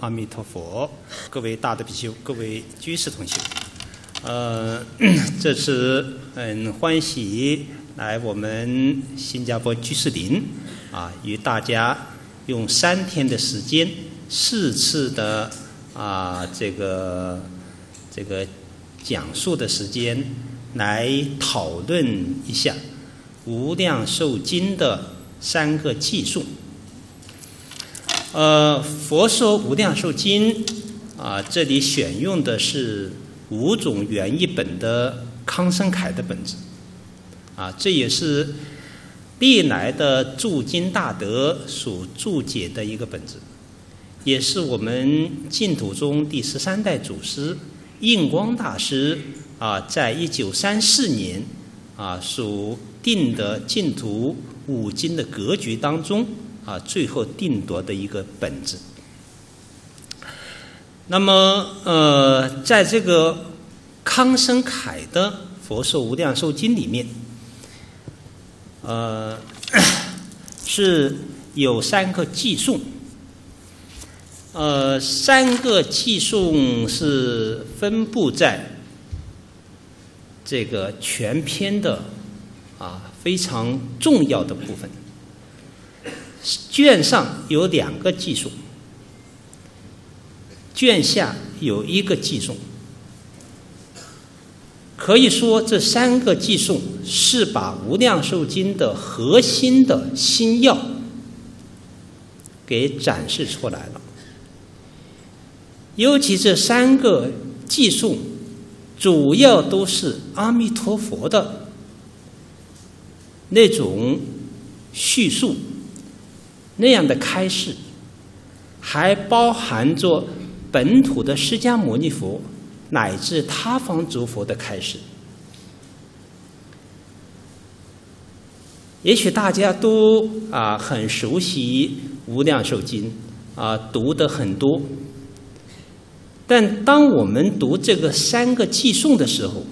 阿弥陀佛，各位大德比丘，各位居士同学，呃，这次很欢喜来我们新加坡居士林啊，与大家用三天的时间，四次的啊这个这个讲述的时间，来讨论一下《无量寿经》的三个技术。呃，佛说《无量寿经》啊，这里选用的是五种原译本的康生凯的本子，啊，这也是历来的注经大德所注解的一个本子，也是我们净土宗第十三代祖师印光大师啊，在一九三四年啊所定的净土五经的格局当中。啊，最后定夺的一个本子。那么，呃，在这个康生凯的《佛说无量寿经》里面，呃，是有三个寄送，呃，三个寄送是分布在这个全篇的啊非常重要的部分。卷上有两个寄送，卷下有一个寄送。可以说，这三个寄送是把《无量寿经》的核心的心要给展示出来了。尤其这三个寄送，主要都是阿弥陀佛的那种叙述。那样的开示，还包含着本土的释迦牟尼佛乃至他方诸佛的开示。也许大家都啊很熟悉《无量寿经》，啊读的很多。但当我们读这个三个寄颂的时候，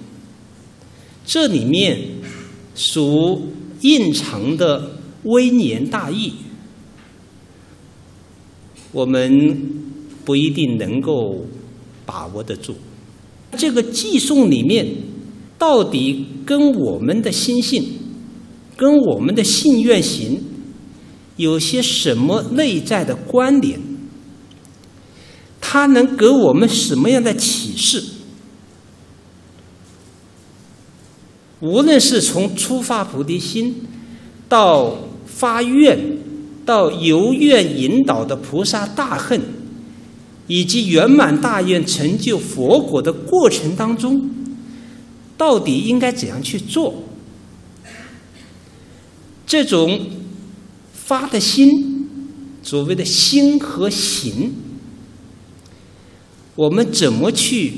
这里面所蕴藏的微言大义。我们不一定能够把握得住，这个寄送里面到底跟我们的心性、跟我们的信愿行有些什么内在的关联？它能给我们什么样的启示？无论是从出发菩提心到发愿。到由愿引导的菩萨大恨，以及圆满大愿成就佛果的过程当中，到底应该怎样去做？这种发的心，所谓的心和行，我们怎么去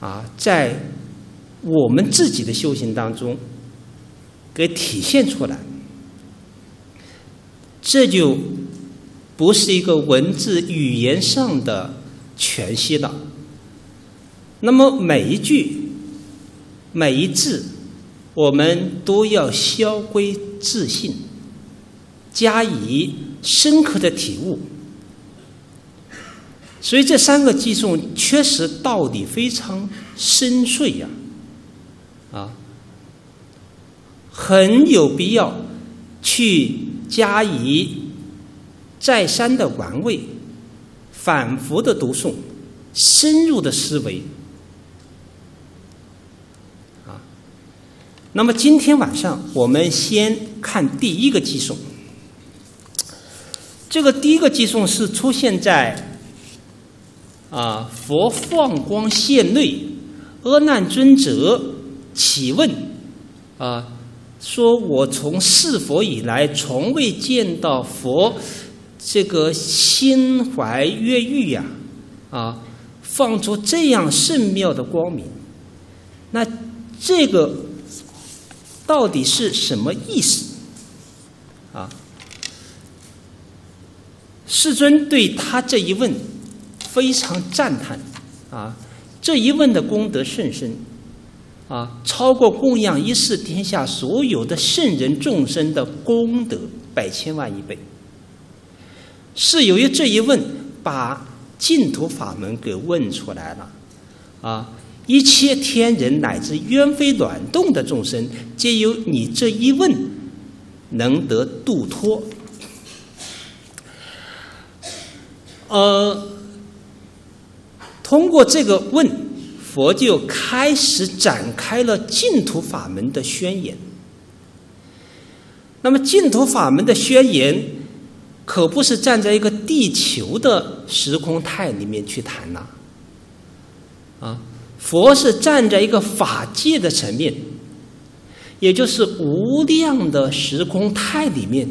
啊，在我们自己的修行当中给体现出来？这就不是一个文字语言上的全息了。那么每一句、每一字，我们都要消归自信，加以深刻的体悟。所以这三个寄送确实道理非常深邃呀，啊，很有必要去。加以再三的玩味，反复的读诵，深入的思维，啊。那么今天晚上我们先看第一个寄颂。这个第一个寄颂是出现在啊佛放光现内，阿难尊者起问啊。说我从释佛以来，从未见到佛这个心怀悦欲呀，啊，放出这样圣妙的光明。那这个到底是什么意思？啊，世尊对他这一问非常赞叹，啊，这一问的功德甚深。啊，超过供养一世天下所有的圣人众生的功德百千万亿倍。是由于这一问，把净土法门给问出来了，啊，一切天人乃至冤非卵动的众生，皆由你这一问，能得度脱。呃，通过这个问，佛就开始展开了净土法门的宣言。那么净土法门的宣言，可不是站在一个地球的时空态里面去谈呐。啊，佛是站在一个法界的层面，也就是无量的时空态里面。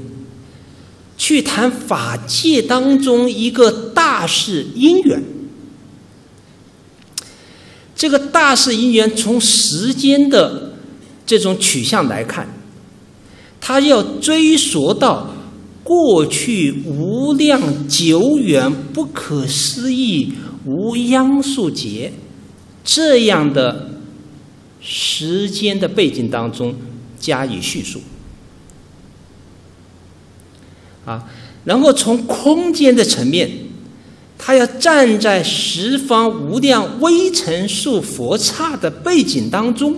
去谈法界当中一个大事因缘，这个大事因缘从时间的这种取向来看，它要追溯到过去无量久远不可思议无央数劫这样的时间的背景当中加以叙述。啊，然后从空间的层面，他要站在十方无量微尘数佛刹的背景当中，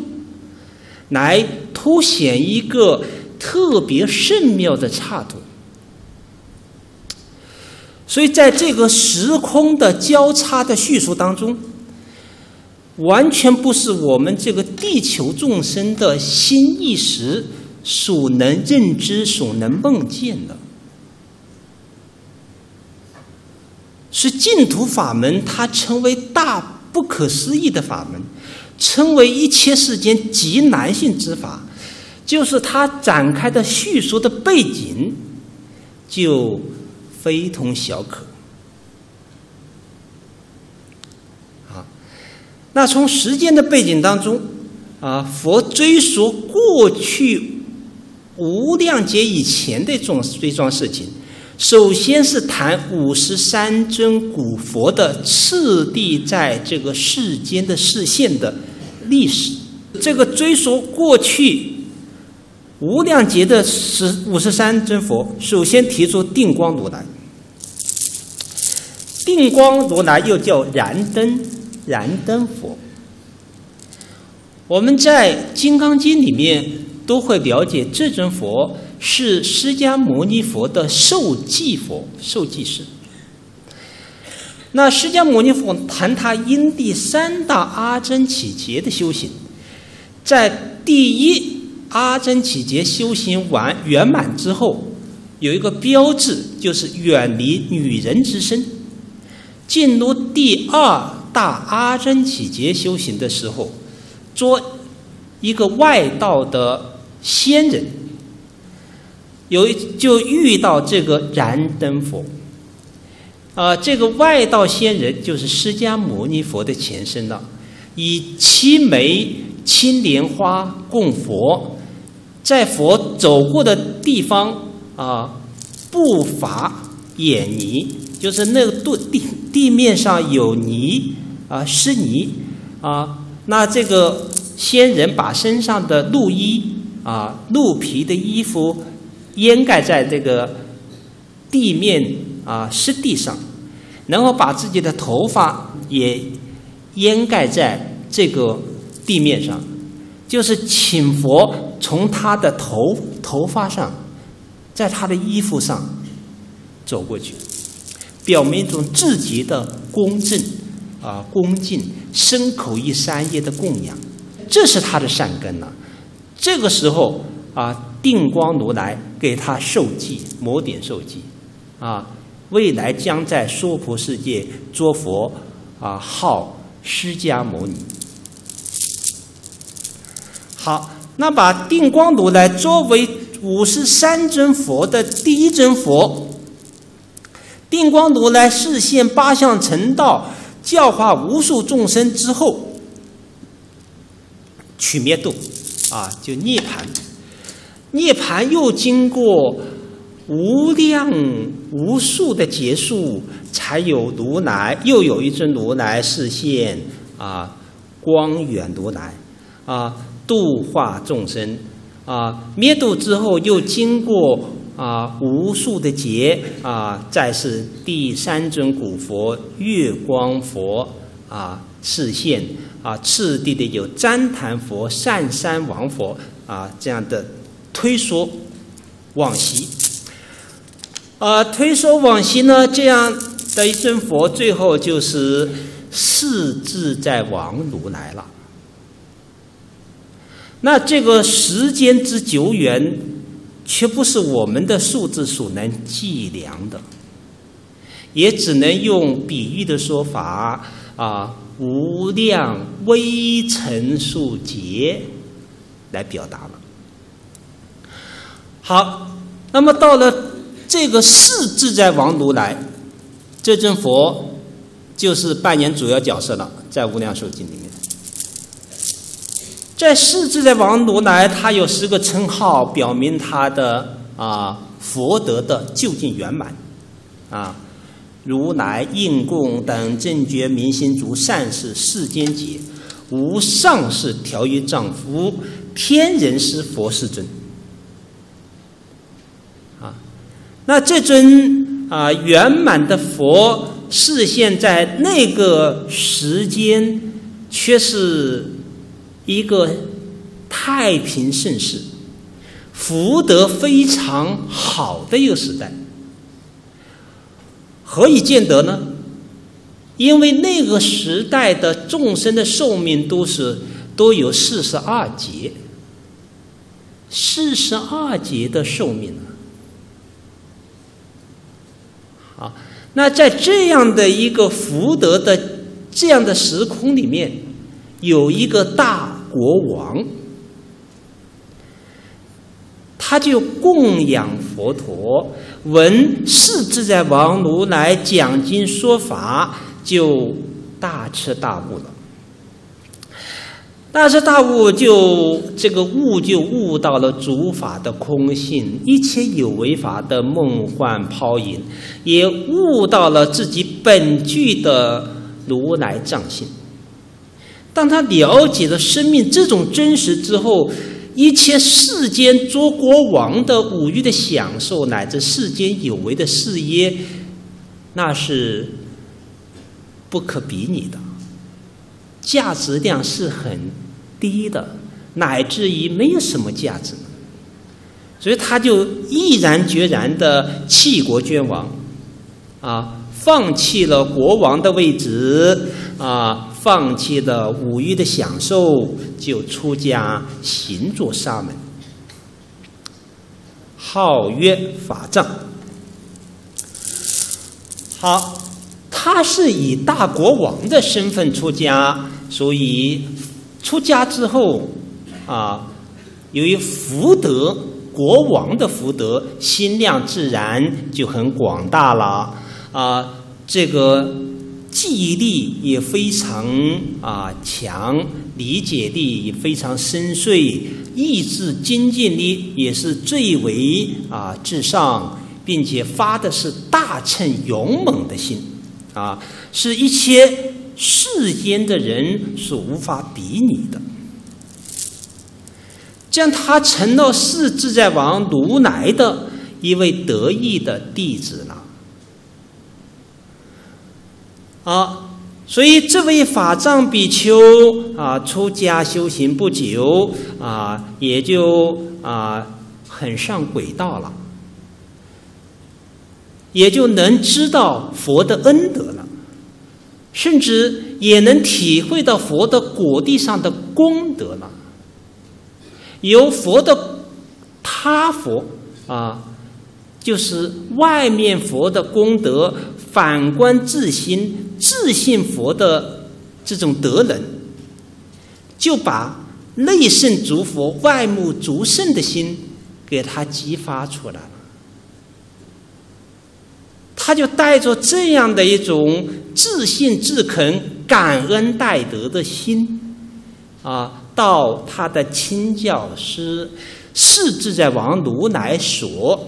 来凸显一个特别圣妙的刹土。所以，在这个时空的交叉的叙述当中，完全不是我们这个地球众生的心意识所能认知、所能梦见的。是净土法门，它成为大不可思议的法门，成为一切世间极难信之法，就是它展开的叙述的背景，就非同小可。啊，那从时间的背景当中，啊，佛追溯过去无量劫以前的这种这桩事情。首先是谈五十三尊古佛的次第在这个世间的视线的历史，这个追溯过去无量劫的十五十三尊佛，首先提出定光如来。定光如来又叫燃灯，燃灯佛。我们在《金刚经》里面都会了解这尊佛。是释迦牟尼佛的受记佛，受记师。那释迦牟尼佛谈他因地三大阿僧祇劫的修行，在第一阿僧祇劫修行完圆满之后，有一个标志，就是远离女人之身，进入第二大阿僧祇劫修行的时候，做一个外道的仙人。有就遇到这个燃灯佛，啊，这个外道仙人就是释迦牟尼佛的前身了，以七枚青莲花供佛，在佛走过的地方啊，不乏眼泥，就是那个地地地面上有泥啊，湿泥啊，那这个仙人把身上的鹿衣啊，鹿皮的衣服。掩盖在这个地面啊湿地上，然后把自己的头发也掩盖在这个地面上，就是请佛从他的头头发上，在他的衣服上走过去，表明一种自己的恭正啊恭敬，身口意三业的供养，这是他的善根呐。这个时候啊。定光如来给他受记，摩顶受记，啊，未来将在娑婆世界作佛，啊，号释迦牟尼。好，那把定光如来作为五十三尊佛的第一尊佛，定光如来示现八相成道，教化无数众生之后，取灭度，啊，就涅槃。涅盘又经过无量无数的劫数，才有如来，又有一尊如来示现啊，光远如来啊，度化众生。啊，灭度之后又经过啊无数的劫啊，再是第三尊古佛月光佛啊示现啊，次第的有旃檀佛、善山王佛啊这样的推说往昔。啊，推说往昔呢，这样的一尊佛，最后就是四自在王如来了。那这个时间之久远，却不是我们的数字所能计量的，也只能用比喻的说法啊，无量微尘数劫来表达了。好，那么到了这个世自在王如来这尊佛，就是扮演主要角色了，在无量寿经里面。在世自在王如来，他有十个称号，表明他的啊佛德的究竟圆满，啊，如来应供等正觉明心足善事世间解，无上士调御丈夫，天人师佛世尊，啊，那这尊啊圆满的佛示现在那个时间，却是。一个太平盛世、福德非常好的一个时代，何以见得呢？因为那个时代的众生的寿命都是都有四十二节，四十二节的寿命啊！啊，那在这样的一个福德的这样的时空里面，有一个大。国王，他就供养佛陀，闻世自在王如来讲经说法，就大彻大悟了。大彻大悟，就这个悟就悟到了诸法的空性，一切有为法的梦幻泡影，也悟到了自己本具的如来藏性。当他了解了生命这种真实之后，一切世间做国王的五欲的享受，乃至世间有为的事业，那是不可比拟的，价值量是很低的，乃至于没有什么价值。所以他就毅然决然的弃国捐王，啊，放弃了国王的位置，啊。放弃了五欲的享受，就出家行作沙门，号曰法藏。好，他是以大国王的身份出家，所以出家之后啊，由于福德国王的福德，心量自然就很广大了啊，这个。记忆力也非常啊强，理解力也非常深邃，意志精进力也是最为啊至上，并且发的是大乘勇猛的心，啊，是一切世间的人是无法比拟的。这样，他成了世自在王如来的一位得意的弟子了。啊，所以这位法藏比丘啊，出家修行不久啊，也就啊很上轨道了，也就能知道佛的恩德了，甚至也能体会到佛的果地上的功德了。由佛的他佛啊，就是外面佛的功德，反观自心。自信佛的这种德能，就把内圣足佛、外目足圣的心给他激发出来了。他就带着这样的一种自信、自肯、感恩戴德的心，啊，到他的亲教师世自在王如来所，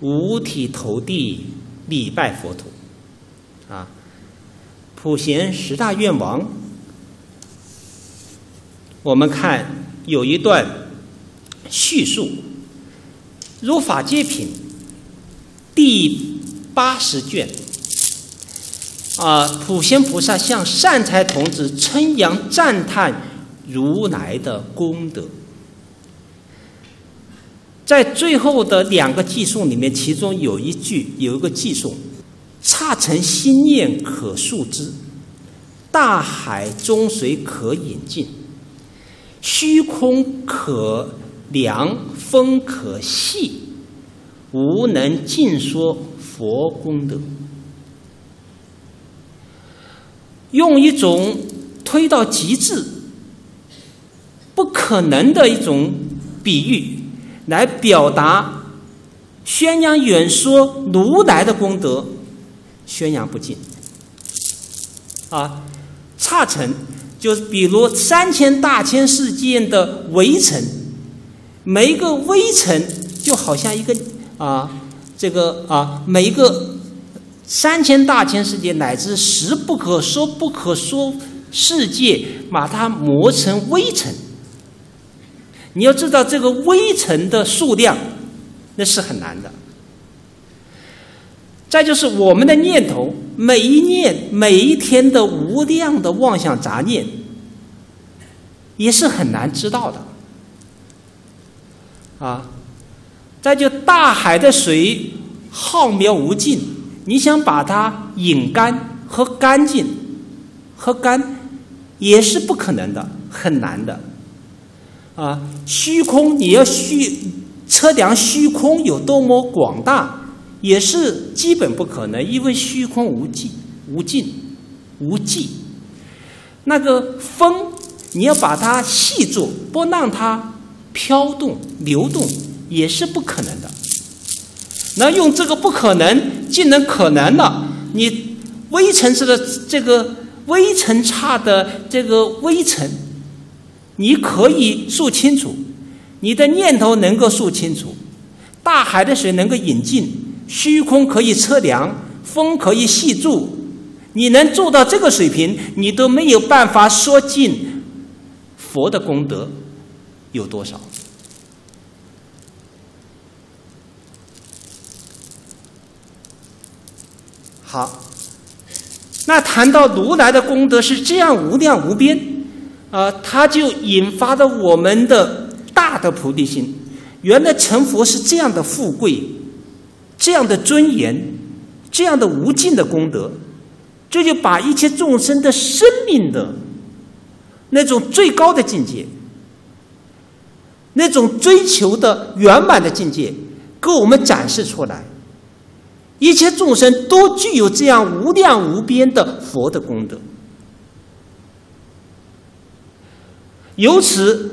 五体投地。礼拜佛陀，啊，普贤十大愿王，我们看有一段叙述，如法界品第八十卷，啊，普贤菩萨向善财童子称扬赞叹如来的功德。在最后的两个寄颂里面，其中有一句有一个寄颂：“刹尘心念可述之，大海中水可饮尽，虚空可量，风可细，无能尽说佛功德。”用一种推到极致、不可能的一种比喻。来表达、宣扬、远说如来的功德，宣扬不尽。啊，差尘就是比如三千大千世界的微尘，每一个微尘就好像一个啊，这个啊，每一个三千大千世界乃至十不可说不可说世界，把它磨成微尘。你要知道这个微尘的数量，那是很难的。再就是我们的念头，每一念、每一天的无量的妄想杂念，也是很难知道的。啊，再就大海的水浩渺无尽，你想把它饮干、喝干净、喝干，也是不可能的，很难的。啊，虚空你要虚测量虚空有多么广大，也是基本不可能，因为虚空无际、无尽、无际。那个风，你要把它细作，不让它飘动、流动，也是不可能的。那用这个不可能，竟能可能了，你微尘似的这个微尘差的这个微尘。你可以数清楚，你的念头能够数清楚，大海的水能够引进，虚空可以测量，风可以细注，你能做到这个水平，你都没有办法说尽佛的功德有多少。好，那谈到如来的功德是这样无量无边。啊，它就引发了我们的大的菩提心。原来成佛是这样的富贵，这样的尊严，这样的无尽的功德，这就把一切众生的生命的那种最高的境界，那种追求的圆满的境界，给我们展示出来。一切众生都具有这样无量无边的佛的功德。由此，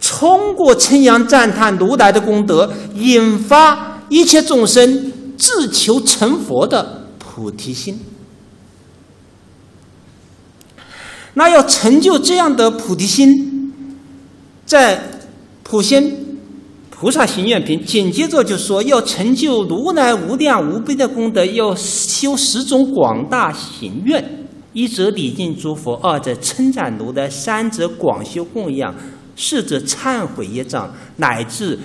通过称扬赞叹如来的功德，引发一切众生自求成佛的菩提心。那要成就这样的菩提心，在《普贤菩萨行愿品》紧接着就说，要成就如来无量无边的功德，要修十种广大行愿。一则礼敬诸佛，二则称赞如来，三则广修供养，四则忏悔业障，乃至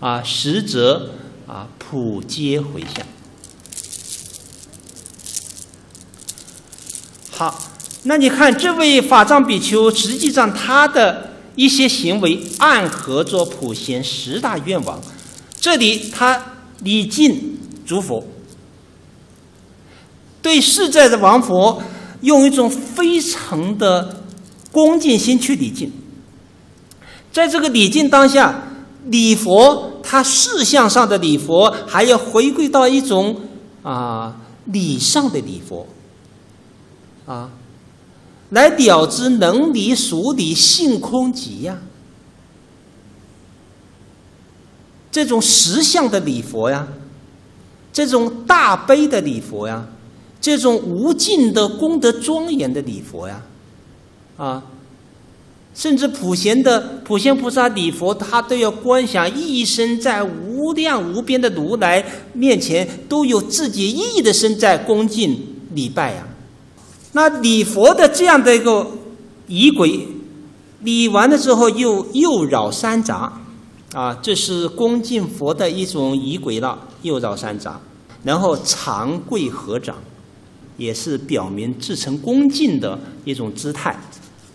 啊十则啊普皆回向。好，那你看这位法藏比丘，实际上他的一些行为暗合着普贤十大愿望。这里他礼敬诸佛，对世在的王佛。用一种非常的恭敬心去礼敬，在这个礼敬当下，礼佛它事项上的礼佛，还要回归到一种啊礼上的礼佛，啊，来了知能离俗理性空寂呀，这种实相的礼佛呀，这种大悲的礼佛呀。这种无尽的功德庄严的礼佛呀，啊，甚至普贤的普贤菩萨礼佛，他都要观想一生在无量无边的如来面前，都有自己意义的身在恭敬礼拜呀。那礼佛的这样的一个仪轨，礼完了之后又又绕三匝，啊，这是恭敬佛的一种仪轨了，又绕三匝，然后长跪合掌，也是表明至诚恭敬的一种姿态。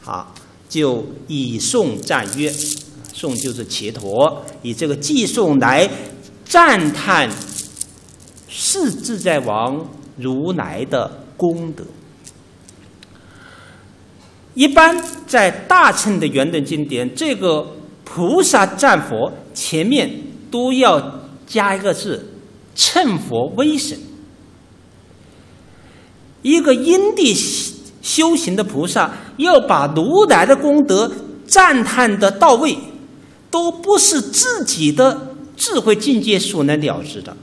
好，就以颂赞曰，颂就是伽陀，以这个偈颂来赞叹是自在王如来的功德。一般在大乘的圆顿经典，这个菩萨赞佛前面都要加一个字“称佛威神”。一个因地修行的菩萨要把如来的功德赞叹的到位，都不是自己的智慧境界所能了知的。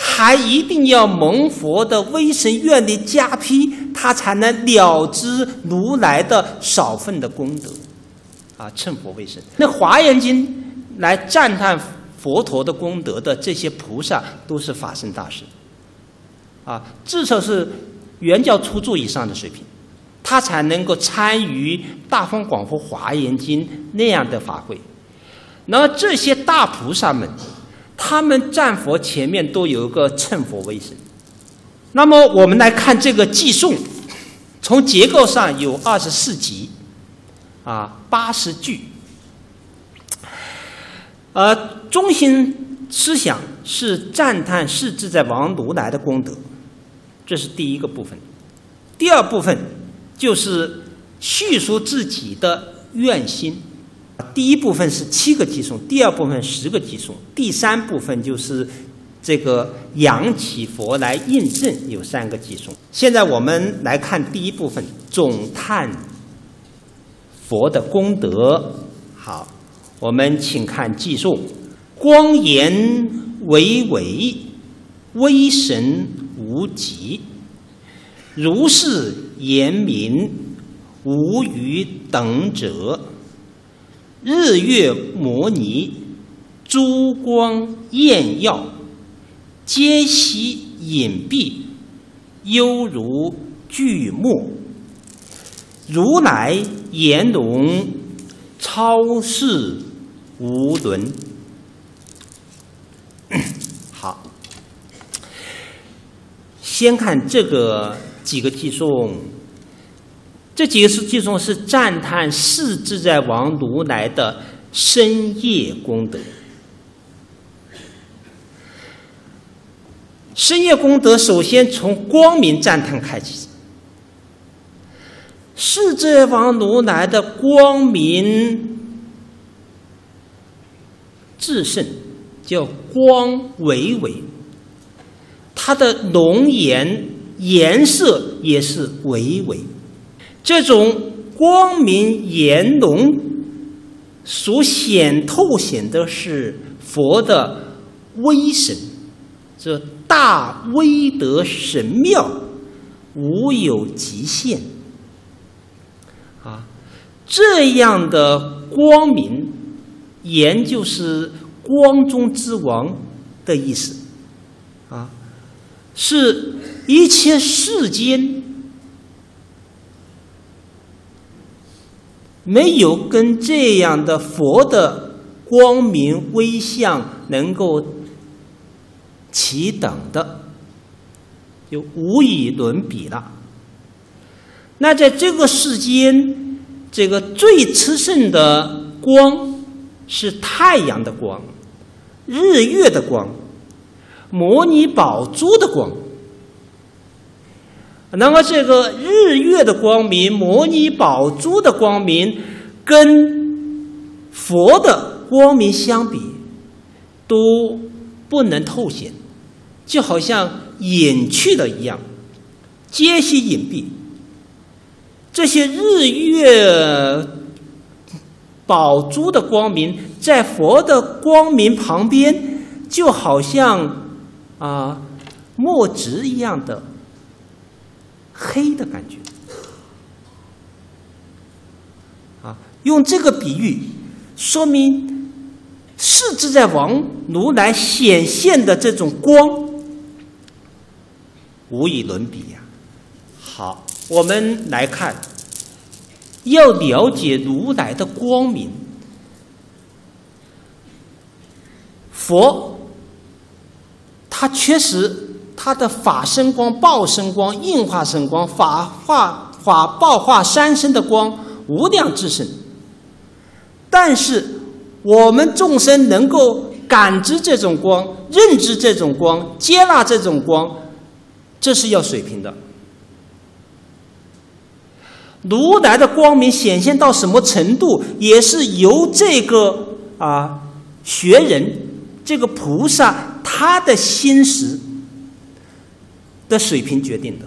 还一定要蒙佛的威神愿力加披，他才能了知如来的少分的功德，啊，称佛威神。那《华严经》来赞叹佛陀的功德的这些菩萨，都是法身大师，啊，至少是原教初住以上的水平，他才能够参与《大方广佛华严经》那样的法会。那么这些大菩萨们。他们战佛前面都有一个称佛为神。那么我们来看这个寄颂，从结构上有二十四集，啊，八十句。呃，中心思想是赞叹世自在王如来的功德，这是第一个部分。第二部分就是叙述自己的愿心。第一部分是七个寄颂，第二部分十个寄颂，第三部分就是这个扬起佛来印证有三个寄颂。现在我们来看第一部分，总叹佛的功德。好，我们请看寄颂：光颜巍巍，威神无极，如是言明，无与等者。日月摩尼，珠光艳耀，皆悉隐蔽，犹如巨木。如来颜容超世无伦。好，先看这个几个偈颂。这几个是偈颂是赞叹世自在王如来的深夜功德。深夜功德首先从光明赞叹开始。世自在王如来的光明至圣，叫光巍巍，它的容颜颜色也是巍巍。这种光明颜容所显透显的是佛的威神，这大威德神妙，无有极限。啊，这样的光明，言就是光中之王的意思，啊，是一切世间。没有跟这样的佛的光明微相能够齐等的，就无以伦比了。那在这个世间，这个最炽盛的光是太阳的光、日月的光、摩尼宝珠的光。那么，这个日月的光明、摩尼宝珠的光明，跟佛的光明相比，都不能透显，就好像隐去了一样，皆悉隐蔽。这些日月宝珠的光明，在佛的光明旁边，就好像啊墨汁一样的。黑的感觉，啊，用这个比喻说明世自在王如来显现的这种光，无与伦比呀。好，我们来看，要了解如来的光明，佛，他确实他的法身光、报身光、应化身光、法化法报化三身的光无量之盛，但是我们众生能够感知这种光、认知这种光、接纳这种光，这是要水平的。如来的光明显现到什么程度，也是由这个啊学人、这个菩萨他的心识的水平决定的。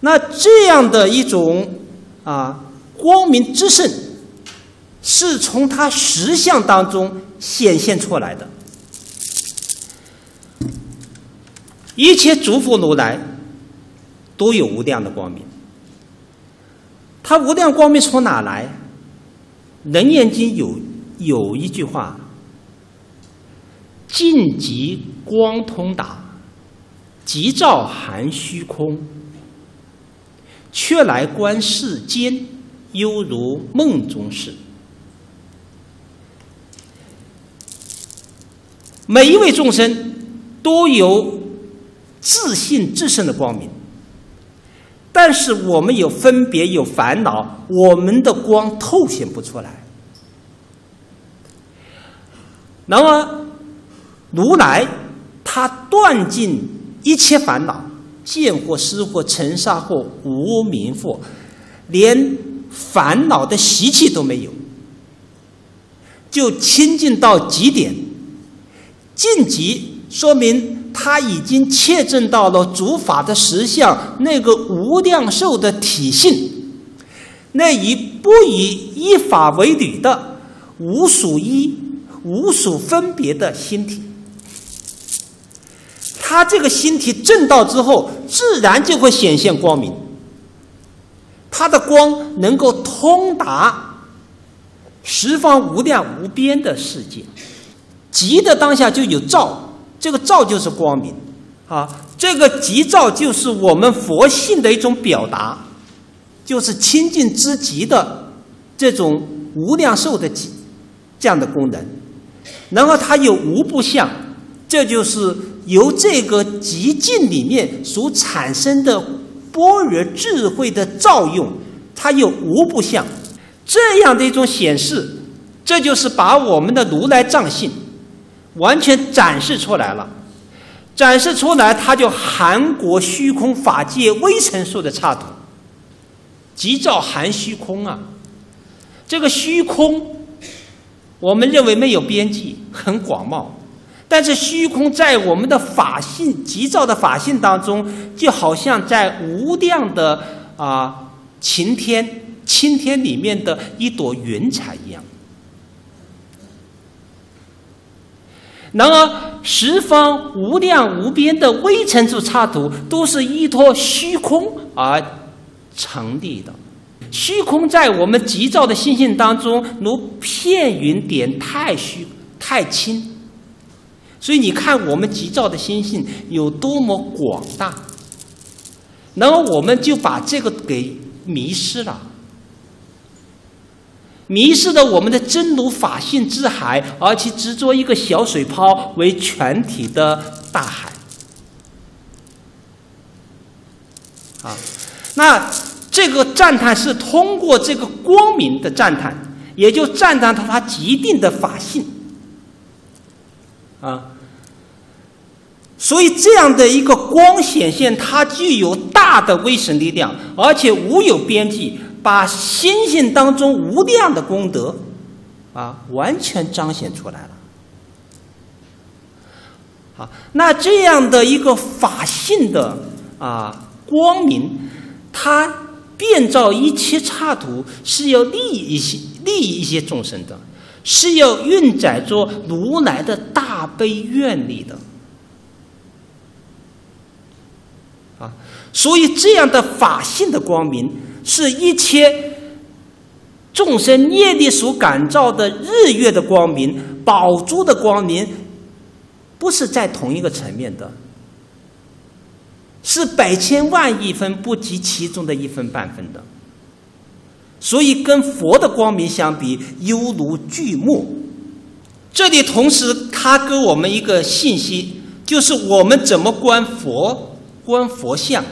那这样的一种啊光明之盛，是从他实相当中显现出来的。一切诸佛如来。都有无量的光明，他无量光明从哪来？《楞严经》有有一句话：“尽极光通达，即照含虚空，却来观世间，犹如梦中事。”每一位众生都有自信自身的光明。但是我们有分别，有烦恼，我们的光透显不出来。那么，如来他断尽一切烦恼，见惑、思惑、尘沙惑、无明惑，连烦恼的习气都没有，就清净到极点，晋级说明。他已经切证到了主法的实相，那个无量寿的体性，那以不以一法为侣的无属一、无属分别的心体。他这个心体正到之后，自然就会显现光明。他的光能够通达十方无量无边的世界，极的当下就有照。这个照就是光明，啊，这个极照就是我们佛性的一种表达，就是清净之极的这种无量寿的极这样的功能。然后它有无不相，这就是由这个极境里面所产生的般若智慧的照用，它有无不相这样的一种显示，这就是把我们的如来藏性。完全展示出来了，展示出来，它就韩国虚空法界微尘数的差图，即照含虚空啊。这个虚空，我们认为没有边际，很广袤，但是虚空在我们的法性即照的法性当中，就好像在无量的啊晴天、青天里面的一朵云彩一样。然而，十方无量无边的微尘处刹土，都是依托虚空而成立的。虚空在我们急躁的心性当中，如片云点，太虚太轻。所以你看，我们急躁的心性有多么广大，然后我们就把这个给迷失了。迷失了我们的真如法性之海，而其执着一个小水泡为全体的大海。啊，那这个赞叹是通过这个光明的赞叹，也就赞叹他他极定的法性。啊，所以这样的一个光显现，它具有大的威神力量，而且无有边际。把心性当中无量的功德，啊，完全彰显出来了。好，那这样的一个法性的啊光明，它遍照一切刹土，是要利益一些利益一些众生的，是要运载着如来的大悲愿力的。啊，所以这样的法性的光明。是一切众生业力所感召的日月的光明、宝珠的光明，不是在同一个层面的，是百千万亿分不及其中的一分半分的。所以跟佛的光明相比，犹如巨木。这里同时，他给我们一个信息，就是我们怎么观佛、观佛像。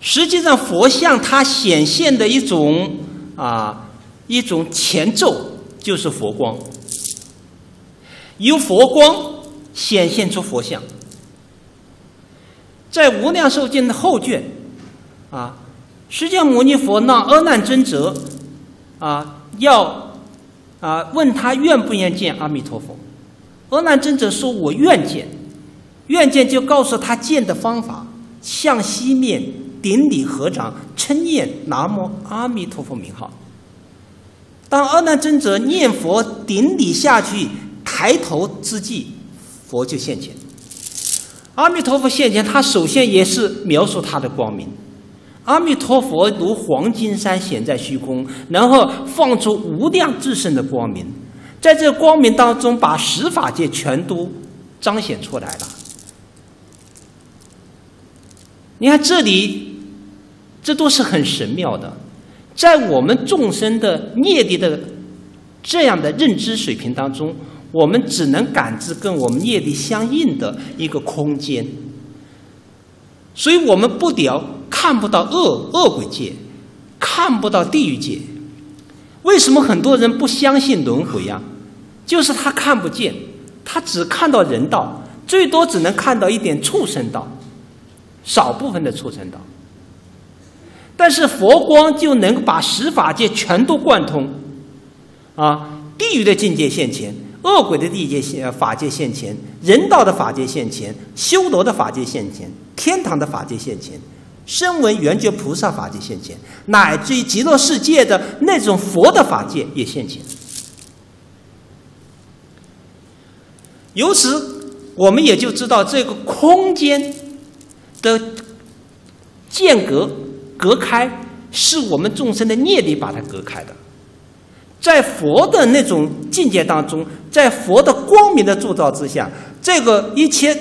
实际上，佛像它显现的一种啊一种前奏，就是佛光，由佛光显现出佛像。在《无量寿经》的后卷，啊，释迦牟尼佛让阿难尊者，啊，要啊问他愿不愿见阿弥陀佛。阿难尊者说：“我愿见。”愿见就告诉他见的方法，向西面顶礼合掌，称念南无阿弥陀佛名号。当阿难尊者念佛顶礼下去，抬头之际，佛就现前。阿弥陀佛现前，他首先也是描述他的光明。阿弥陀佛如黄金山显在虚空，然后放出无量至圣的光明，在这光明当中，把十法界全都彰显出来了。你看这里，这都是很神妙的，在我们众生的业力的这样的认知水平当中。我们只能感知跟我们业力相应的一个空间，所以我们不了看不到恶恶鬼界，看不到地狱界。为什么很多人不相信轮回呀？就是他看不见，他只看到人道，最多只能看到一点畜生道，少部分的畜生道。但是佛光就能把十法界全都贯通，啊，地狱的境界现前。恶鬼的地界现法界现前，人道的法界现前，修罗的法界现前，天堂的法界现前，声闻缘觉菩萨法界现前，乃至于极乐世界的那种佛的法界也现前。由此，我们也就知道这个空间的间隔隔开，是我们众生的业力把它隔开的。在佛的那种境界当中，在佛的光明的铸造之下，这个一切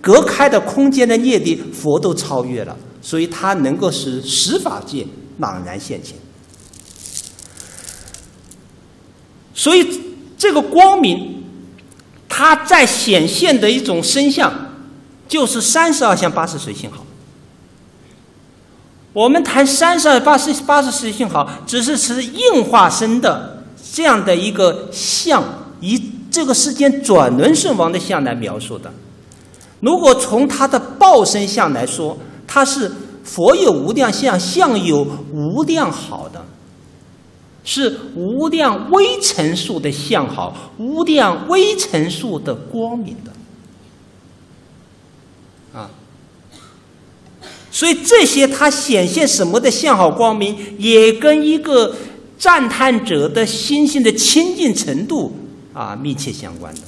隔开的空间的业力，佛都超越了，所以它能够使十法界朗然现前。所以这个光明，它在显现的一种身相，就是三十二相八十随性好。我们谈三十二八十八十随性好，只是持应化身的。这样的一个相，以这个世间转轮圣王的相来描述的。如果从他的报身相来说，他是佛有无量相，相有无量好的，是无量微尘数的相好，无量微尘数的光明的。啊，所以这些它显现什么的相好光明，也跟一个。赞叹者的心性的亲近程度啊，密切相关的。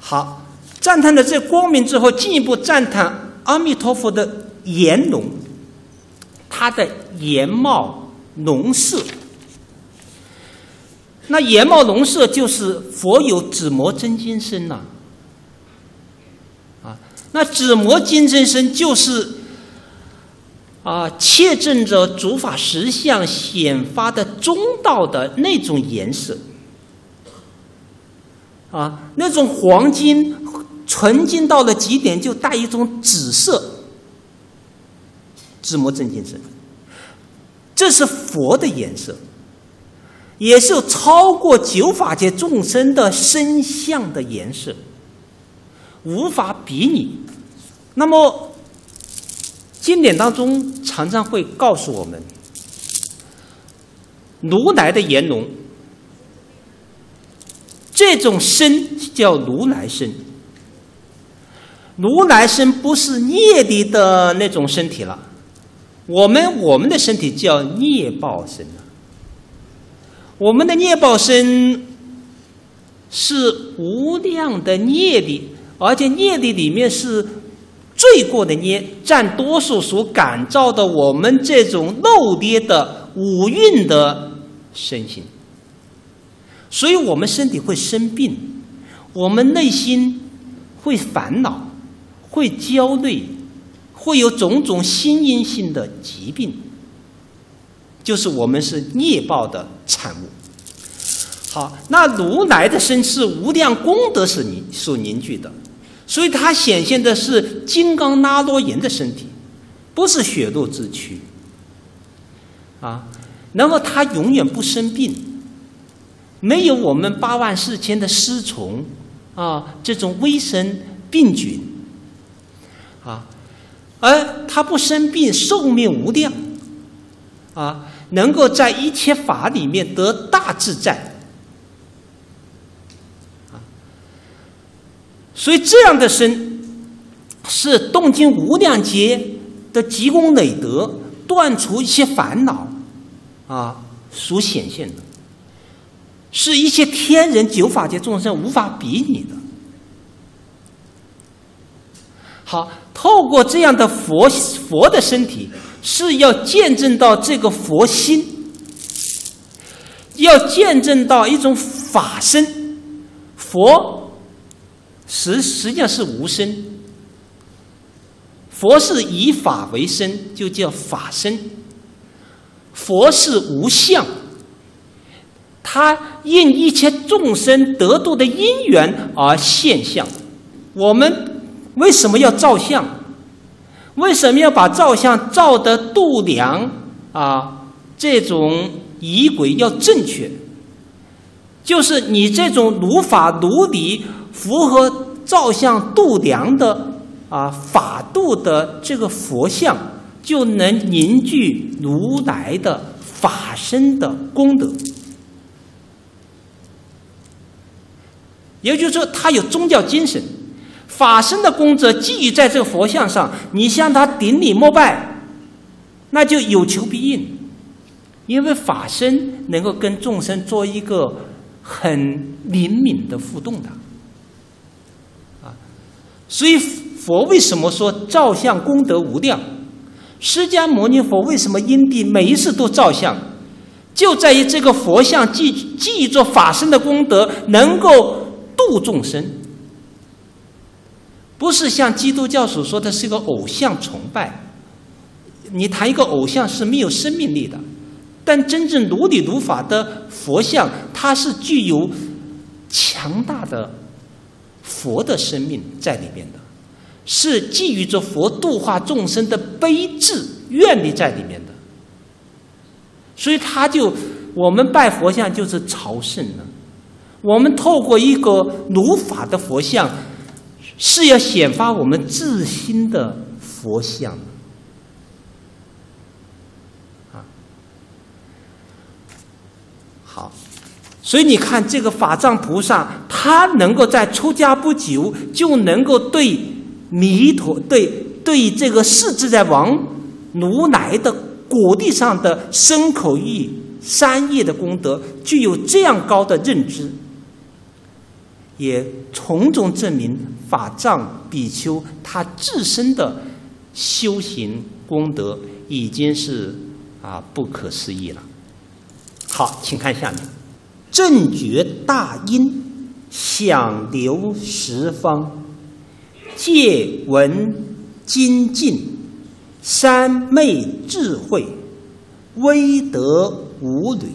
好，赞叹了这光明之后，进一步赞叹阿弥陀佛的颜容，他的颜貌容色。那颜貌容色就是佛有紫魔真金身呐，那紫魔金真身就是。啊，切证着诸法实相显发的中道的那种颜色，啊，那种黄金纯净到了极点，就带一种紫色，紫魔真金身，这是佛的颜色，也是超过九法界众生的身相的颜色，无法比拟。那么。经典当中常常会告诉我们，如来的颜容，这种身叫如来身。如来身不是业力的那种身体了，我们我们的身体叫涅报身我们的涅报身是无量的业力，而且业力里面是。罪过的孽占多数，所感召的我们这种漏跌的五蕴的身心，所以我们身体会生病，我们内心会烦恼，会焦虑，会有种种心因性的疾病，就是我们是孽报的产物。好，那如来的身是无量功德是凝所凝聚的，所以它显现的是金刚拉罗延的身体，不是血肉之躯。啊，然后它永远不生病，没有我们八万四千的尸虫啊这种微生病菌啊，而它不生病，寿命无量啊，能够在一切法里面得大自在。所以，这样的身是动经无量劫的积功累德，断除一些烦恼啊所显现的，是一些天人九法界众生无法比拟的。好，透过这样的佛佛的身体，是要见证到这个佛心，要见证到一种法身，佛。实实际上是无身，佛是以法为身，就叫法身。佛是无相，他应一切众生得度的因缘而现象。我们为什么要照相？为什么要把照相照得度量啊？这种仪轨要正确，就是你这种如法如理。符合照相度量的啊法度的这个佛像，就能凝聚如来的法身的功德。也就是说，他有宗教精神，法身的功德寄予在这个佛像上，你向他顶礼膜拜，那就有求必应，因为法身能够跟众生做一个很灵敏的互动的。所以佛为什么说照相功德无量？释迦牟尼佛为什么因地每一次都照相？就在于这个佛像记记忆着法身的功德，能够度众生。不是像基督教所说的是一个偶像崇拜。你谈一个偶像是没有生命力的，但真正如理如法的佛像，它是具有强大的。佛的生命在里面的，是基于着佛度化众生的悲智愿力在里面的，所以他就我们拜佛像就是朝圣了。我们透过一个如法的佛像，是要显发我们自心的佛像。啊，好。所以你看，这个法藏菩萨，他能够在出家不久，就能够对弥陀、对对这个世自在王如来的果地上的身口意三业的功德，具有这样高的认知，也从中证明法藏比丘他自身的修行功德已经是啊不可思议了。好，请看下面。正觉大音响流十方，借闻精进，三昧智慧，威德无虑，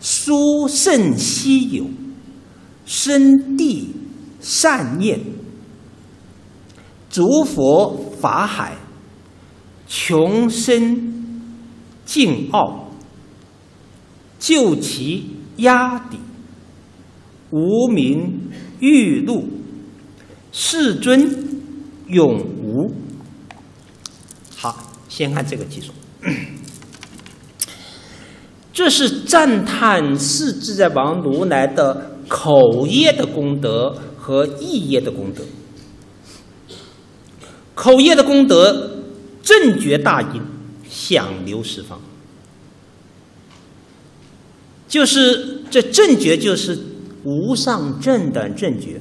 殊胜稀有，生地善念，诸佛法海，穷深静奥。就其压底，无名欲露，世尊永无。好，先看这个技术。这是赞叹世自在王如来的口业的功德和意业的功德。口业的功德，正觉大音，响流十方。就是这正觉，就是无上正等正觉。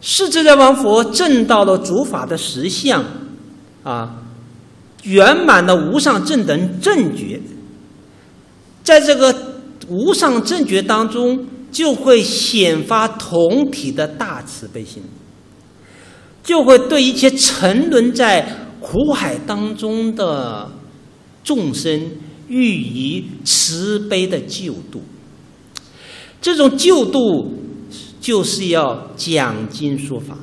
是自在王佛证到了主法的实相，啊，圆满的无上正等正觉，在这个无上正觉当中，就会显发同体的大慈悲心。就会对一切沉沦在苦海当中的众生予以慈悲的救度。这种救度就是要讲经说法。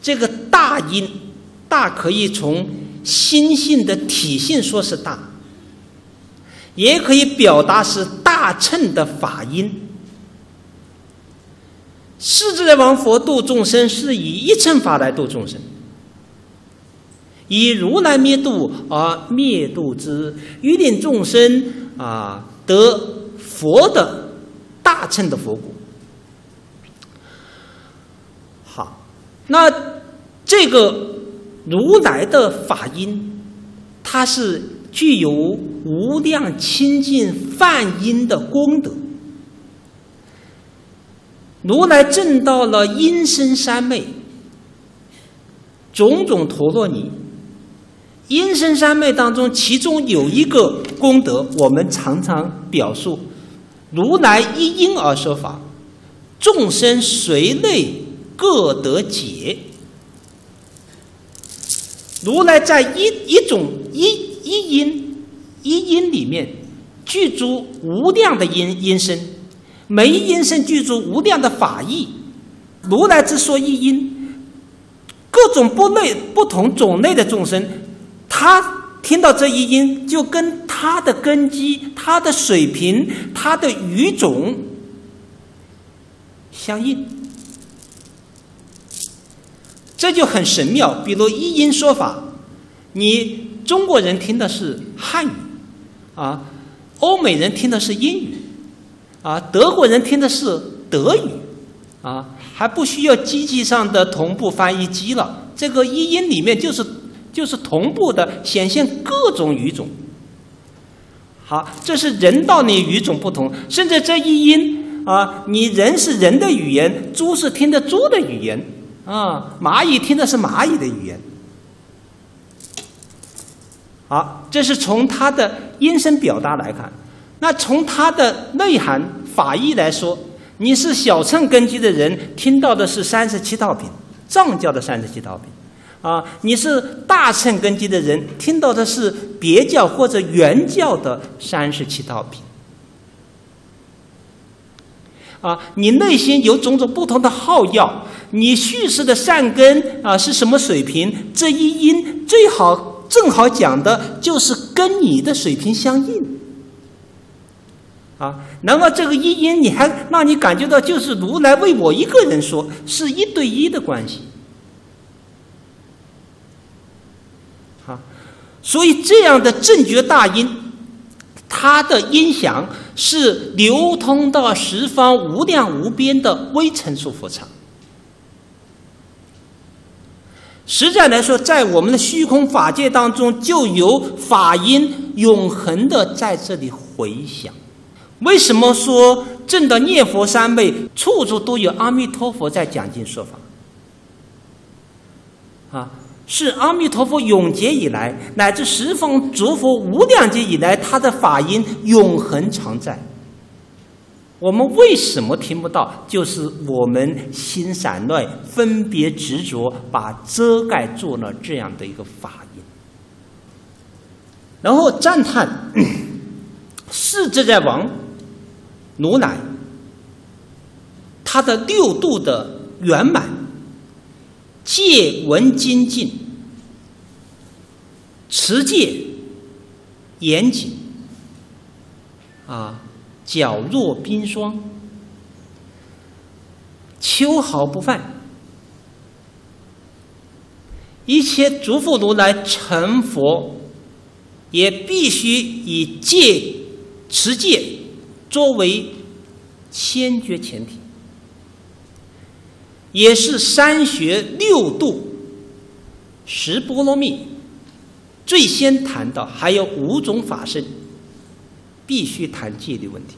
这个大因，大可以从心性的体性说是大，也可以表达是大乘的法因。世自在王佛度众生是以一乘法来度众生，以如来灭度而灭度之，欲令众生啊得佛的大乘的佛果。好，那这个如来的法音，它是具有无量清净梵音的功德。如来证到了阴身三昧，种种陀罗尼。阴身三昧当中，其中有一个功德，我们常常表述：如来依因而说法，众生随类各得解。如来在一一种一一因一因里面，具足无量的因因身。每一音声具足无量的法义，如来之说一音，各种不类不同种类的众生，他听到这一音，就跟他的根基、他的水平、他的语种相应，这就很神妙。比如一音说法，你中国人听的是汉语，啊，欧美人听的是英语。啊，德国人听的是德语，啊，还不需要机器上的同步翻译机了。这个译音里面就是就是同步的显现各种语种。好，这是人道的语种不同，甚至这一音啊，你人是人的语言，猪是听的猪的语言，啊，蚂蚁听的是蚂蚁的语言。好，这是从它的音声表达来看。那从它的内涵法义来说，你是小乘根基的人，听到的是三十七道品，藏教的三十七道品；啊，你是大乘根基的人，听到的是别教或者原教的三十七道品。啊，你内心有种种不同的好要，你叙事的善根啊是什么水平？这一因最好正好讲的就是跟你的水平相应。啊，那么这个一音，你还让你感觉到就是如来为我一个人说，是一对一的关系。所以这样的正觉大音，它的音响是流通到十方无量无边的微尘数佛场。实在来说，在我们的虚空法界当中，就有法音永恒的在这里回响。为什么说正的念佛三昧，处处都有阿弥陀佛在讲经说法？啊，是阿弥陀佛永劫以来，乃至十方诸佛无量劫以来，他的法音永恒常在。我们为什么听不到？就是我们心散乱，分别执着，把遮盖做了这样的一个法音。然后赞叹 世自在王。如来，他的六度的圆满，戒闻精进，持戒严谨，啊，皎若冰霜，秋毫不犯。一切诸佛如来成佛，也必须以戒持戒。作为先决前提，也是三学六度十波罗蜜最先谈到，还有五种法身，必须谈戒律问题。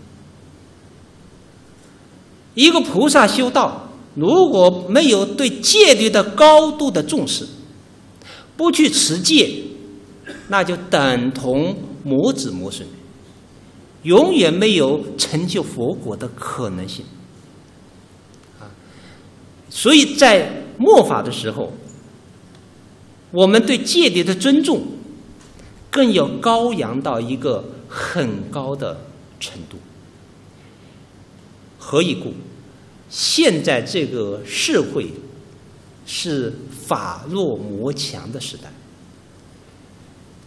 一个菩萨修道，如果没有对戒律的高度的重视，不去持戒，那就等同磨子磨孙。永远没有成就佛果的可能性，所以在末法的时候，我们对戒律的尊重更要高扬到一个很高的程度。何以故？现在这个社会是法弱魔强的时代，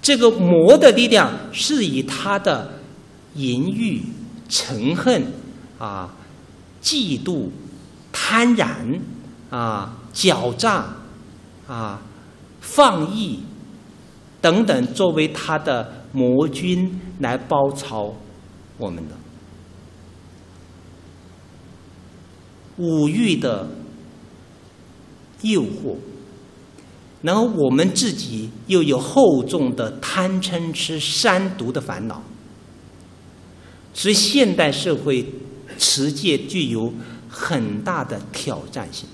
这个魔的力量是以他的淫欲、嗔恨啊、嫉妒、贪婪啊、狡诈啊、放逸等等作为他的魔君来包抄我们的。五欲的诱惑，然后我们自己又有厚重的贪嗔痴三毒的烦恼，所以现代社会持戒具有很大的挑战性。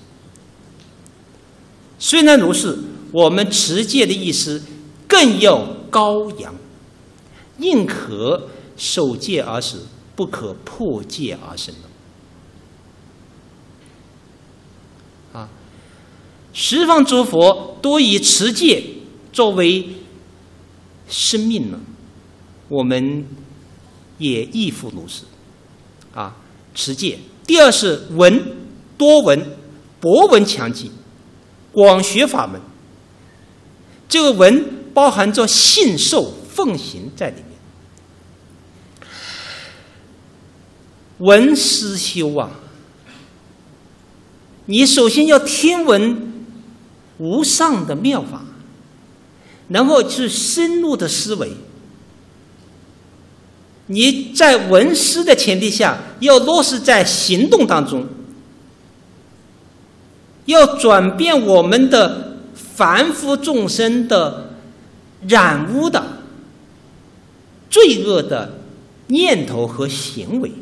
虽然如是，我们持戒的意思更要高扬，宁可守戒而死，不可破戒而生啊。十方诸佛多以持戒作为生命呢，我们也亦复如是。啊，持戒。第二是闻多闻，博闻强记，广学法门。这个闻包含着信受奉行在里面。闻思修啊，你首先要听闻。无上的妙法，然后去深入的思维。你在闻思的前提下，要落实在行动当中，要转变我们的凡夫众生的染污的罪恶的念头和行为。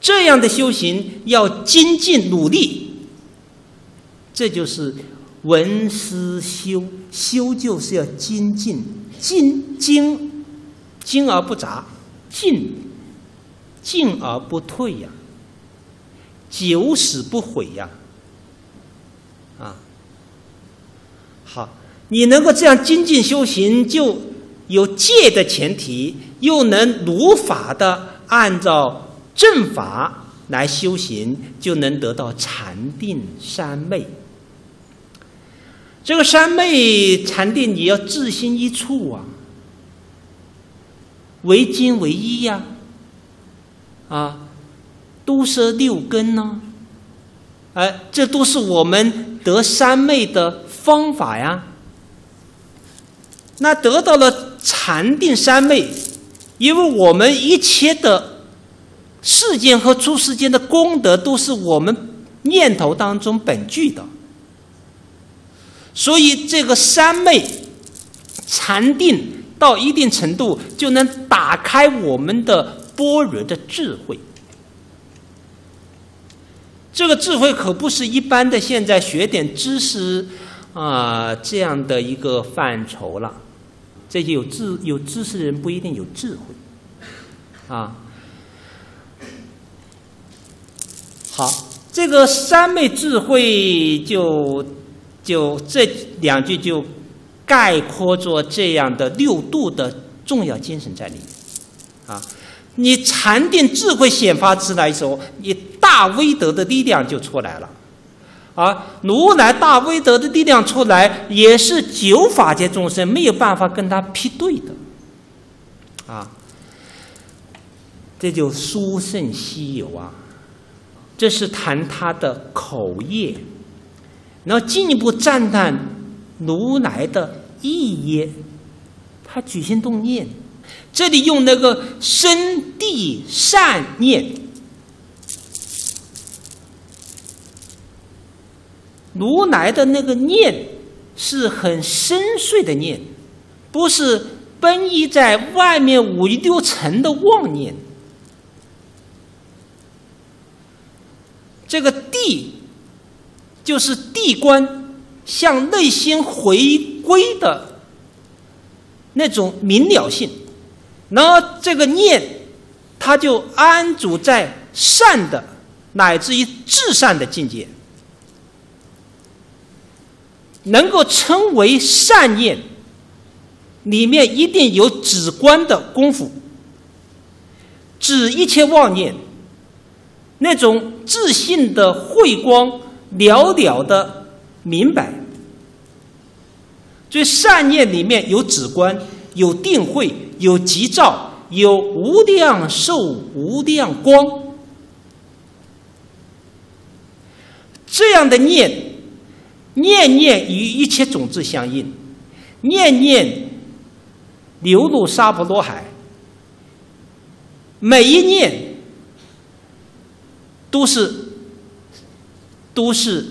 这样的修行要精进努力。这就是闻思修，修就是要精进，精精精而不杂，进进而不退呀，久死不悔呀，啊，好，你能够这样精进修行，就有戒的前提，又能如法的按照正法来修行，就能得到禅定三昧。这个三昧禅定，你要自心一处啊，为精为一呀，啊，都摄六根呢，哎，这都是我们得三昧的方法呀。那得到了禅定三昧，因为我们一切的世间和出世间的功德，都是我们念头当中本具的。所以，这个三昧禅定到一定程度，就能打开我们的般若的智慧。这个智慧可不是一般的现在学点知识啊这样的一个范畴了。这些有智有知识的人不一定有智慧啊。好，这个三昧智慧就。就这两句就概括着这样的六度的重要精神在里面啊！你禅定智慧显发出来的时候，你大威德的力量就出来了啊！如来大威德的力量出来，也是九法界众生没有办法跟他匹对的啊！这就殊胜稀有啊！这是谈他的口业。然后进一步赞叹如来的意耶，他举心动念，这里用那个生地善念，如来的那个念是很深邃的念，不是奔逸在外面五六层的妄念，这个地。就是地观向内心回归的那种明了性，然后这个念，它就安住在善的乃至于至善的境界，能够称为善念，里面一定有止观的功夫，止一切妄念，那种自信的慧光，了了的明白。所以善念里面有止观，有定慧，有急躁，有无量寿、无量光。这样的念，念念与一切种子相应，念念流入沙婆罗海，每一念都是都是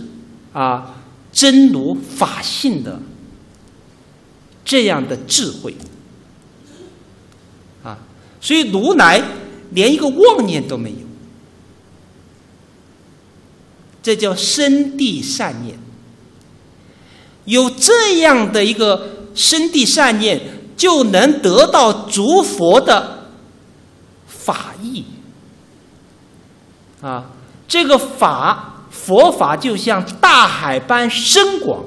啊真如法性的这样的智慧啊，所以如来连一个妄念都没有。这叫生地善念，有这样的一个生地善念，就能得到诸佛的法义。啊，这个法佛法就像大海般深广，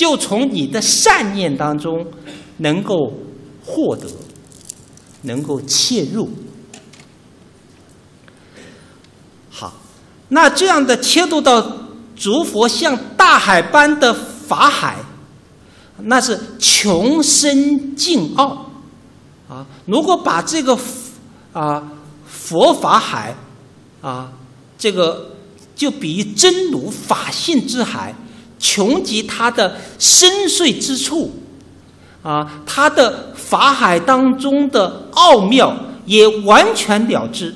就从你的善念当中能够获得，能够切入。好那这样的切入到诸佛像大海般的法海，那是穷深尽奥啊！如果把这个啊佛法海啊这个就比真如法性之海，穷极它的深邃之处啊，它的法海当中的奥妙也完全了之。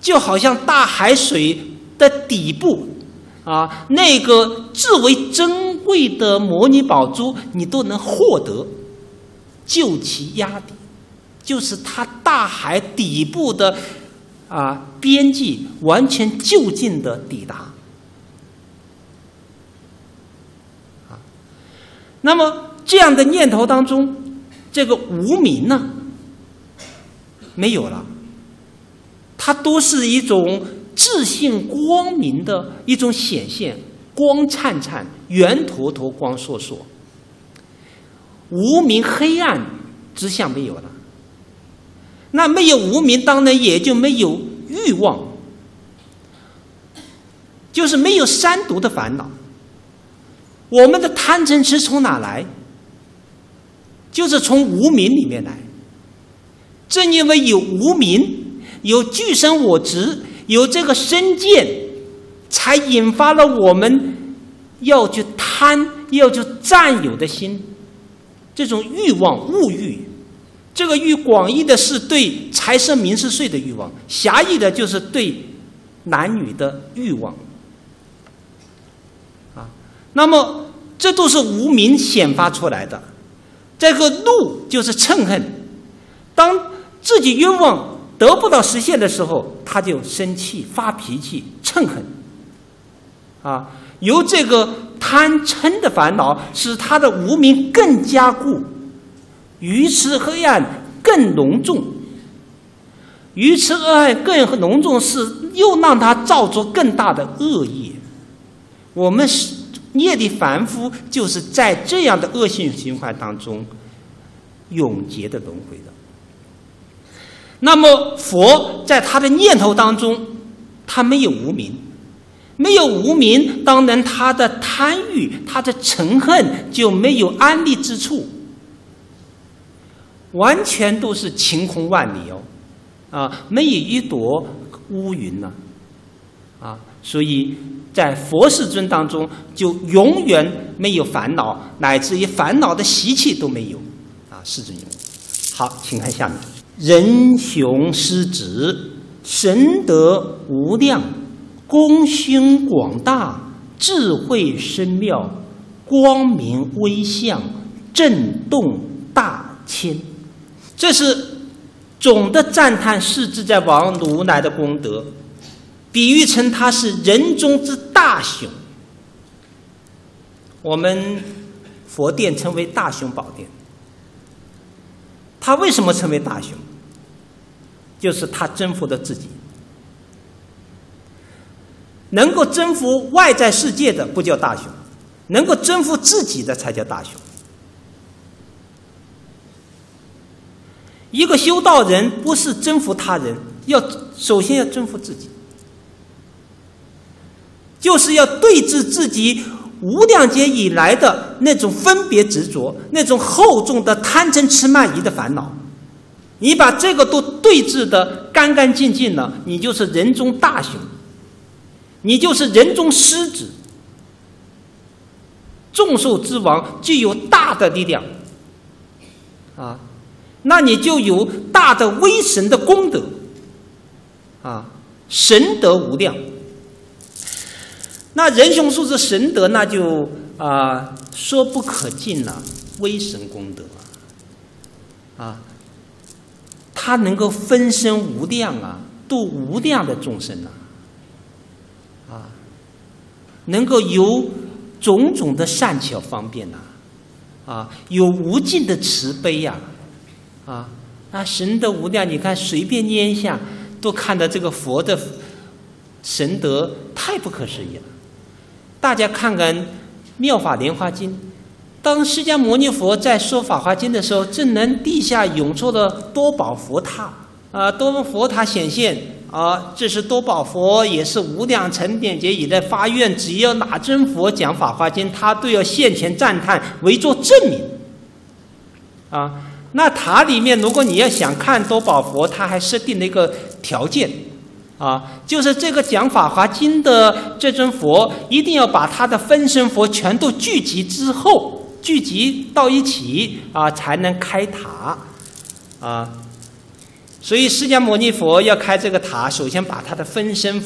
就好像大海水的底部，啊，那个至为珍贵的摩尼宝珠，你都能获得，就其压底，就是它大海底部的啊边际完全就近的抵达。那么这样的念头当中，这个无名呢，没有了。它都是一种自信光明的一种显现，光灿灿，圆坨坨，光烁烁。无名黑暗之相没有了，那没有无名，当然也就没有欲望，就是没有三毒的烦恼。我们的贪嗔痴从哪来？就是从无名里面来。正因为有无名。有具身我执，有这个身见，才引发了我们要去贪、要去占有的心，这种欲望、物欲。这个欲广义的是对财色名食睡的欲望，狭义的就是对男女的欲望。啊，那么这都是无名显发出来的。这个怒就是嗔恨，当自己冤枉。得不到实现的时候，他就生气、发脾气、嗔恨，啊，由这个贪嗔的烦恼，使他的无名更加固，愚痴黑暗更浓重，愚痴恶暗更浓重，是又让他造作更大的恶业。我们是业力凡夫，就是在这样的恶性循环当中永劫的轮回的。那么佛在他的念头当中，他没有无名，没有无名，当然他的贪欲、他的嗔恨就没有安立之处，完全都是晴空万里哦，啊，没有一朵乌云呢，啊，所以在佛世尊当中就永远没有烦恼，乃至于烦恼的习气都没有，啊，世尊有。好，请看下面。人雄师直，神德无量，功勋广大，智慧深妙，光明微相，震动大千。这是总的赞叹世自在王如来的功德，比喻成他是人中之大雄。我们佛殿称为大雄宝殿，他为什么称为大雄？就是他征服了自己，能够征服外在世界的不叫大雄，能够征服自己的才叫大雄。一个修道人不是征服他人，要首先要征服自己，就是要对峙自己无量劫以来的那种分别执着，那种厚重的贪嗔痴慢疑的烦恼。你把这个都对峙的干干净净了，你就是人中大雄，你就是人中狮子，众兽之王，具有大的力量，啊。那你就有大的威神的功德，啊，神德无量。那人雄术是神德，那就啊说不可尽了，微神功德啊，他能够分身无量啊，度无量的众生呐，啊，能够有种种的善巧方便呐，啊，有无尽的慈悲呀。啊，那神德无量，你看随便念一下，都看到这个佛的神德太不可思议了。大家看看《妙法莲华经》，当释迦牟尼佛在说《法华经》的时候，正能地下涌出了多宝佛塔。啊，多宝佛塔显现啊，这是多宝佛，也是无量成点劫以来发愿，只要哪尊佛讲《法华经》，他都要现前赞叹，为作证明。啊。那塔里面，如果你要想看多宝佛，他还设定了一个条件，啊，就是这个讲《法华经》的这尊佛，一定要把他的分身佛全都聚集之后，聚集到一起啊，才能开塔，啊，所以释迦牟尼佛要开这个塔，首先把他的分身，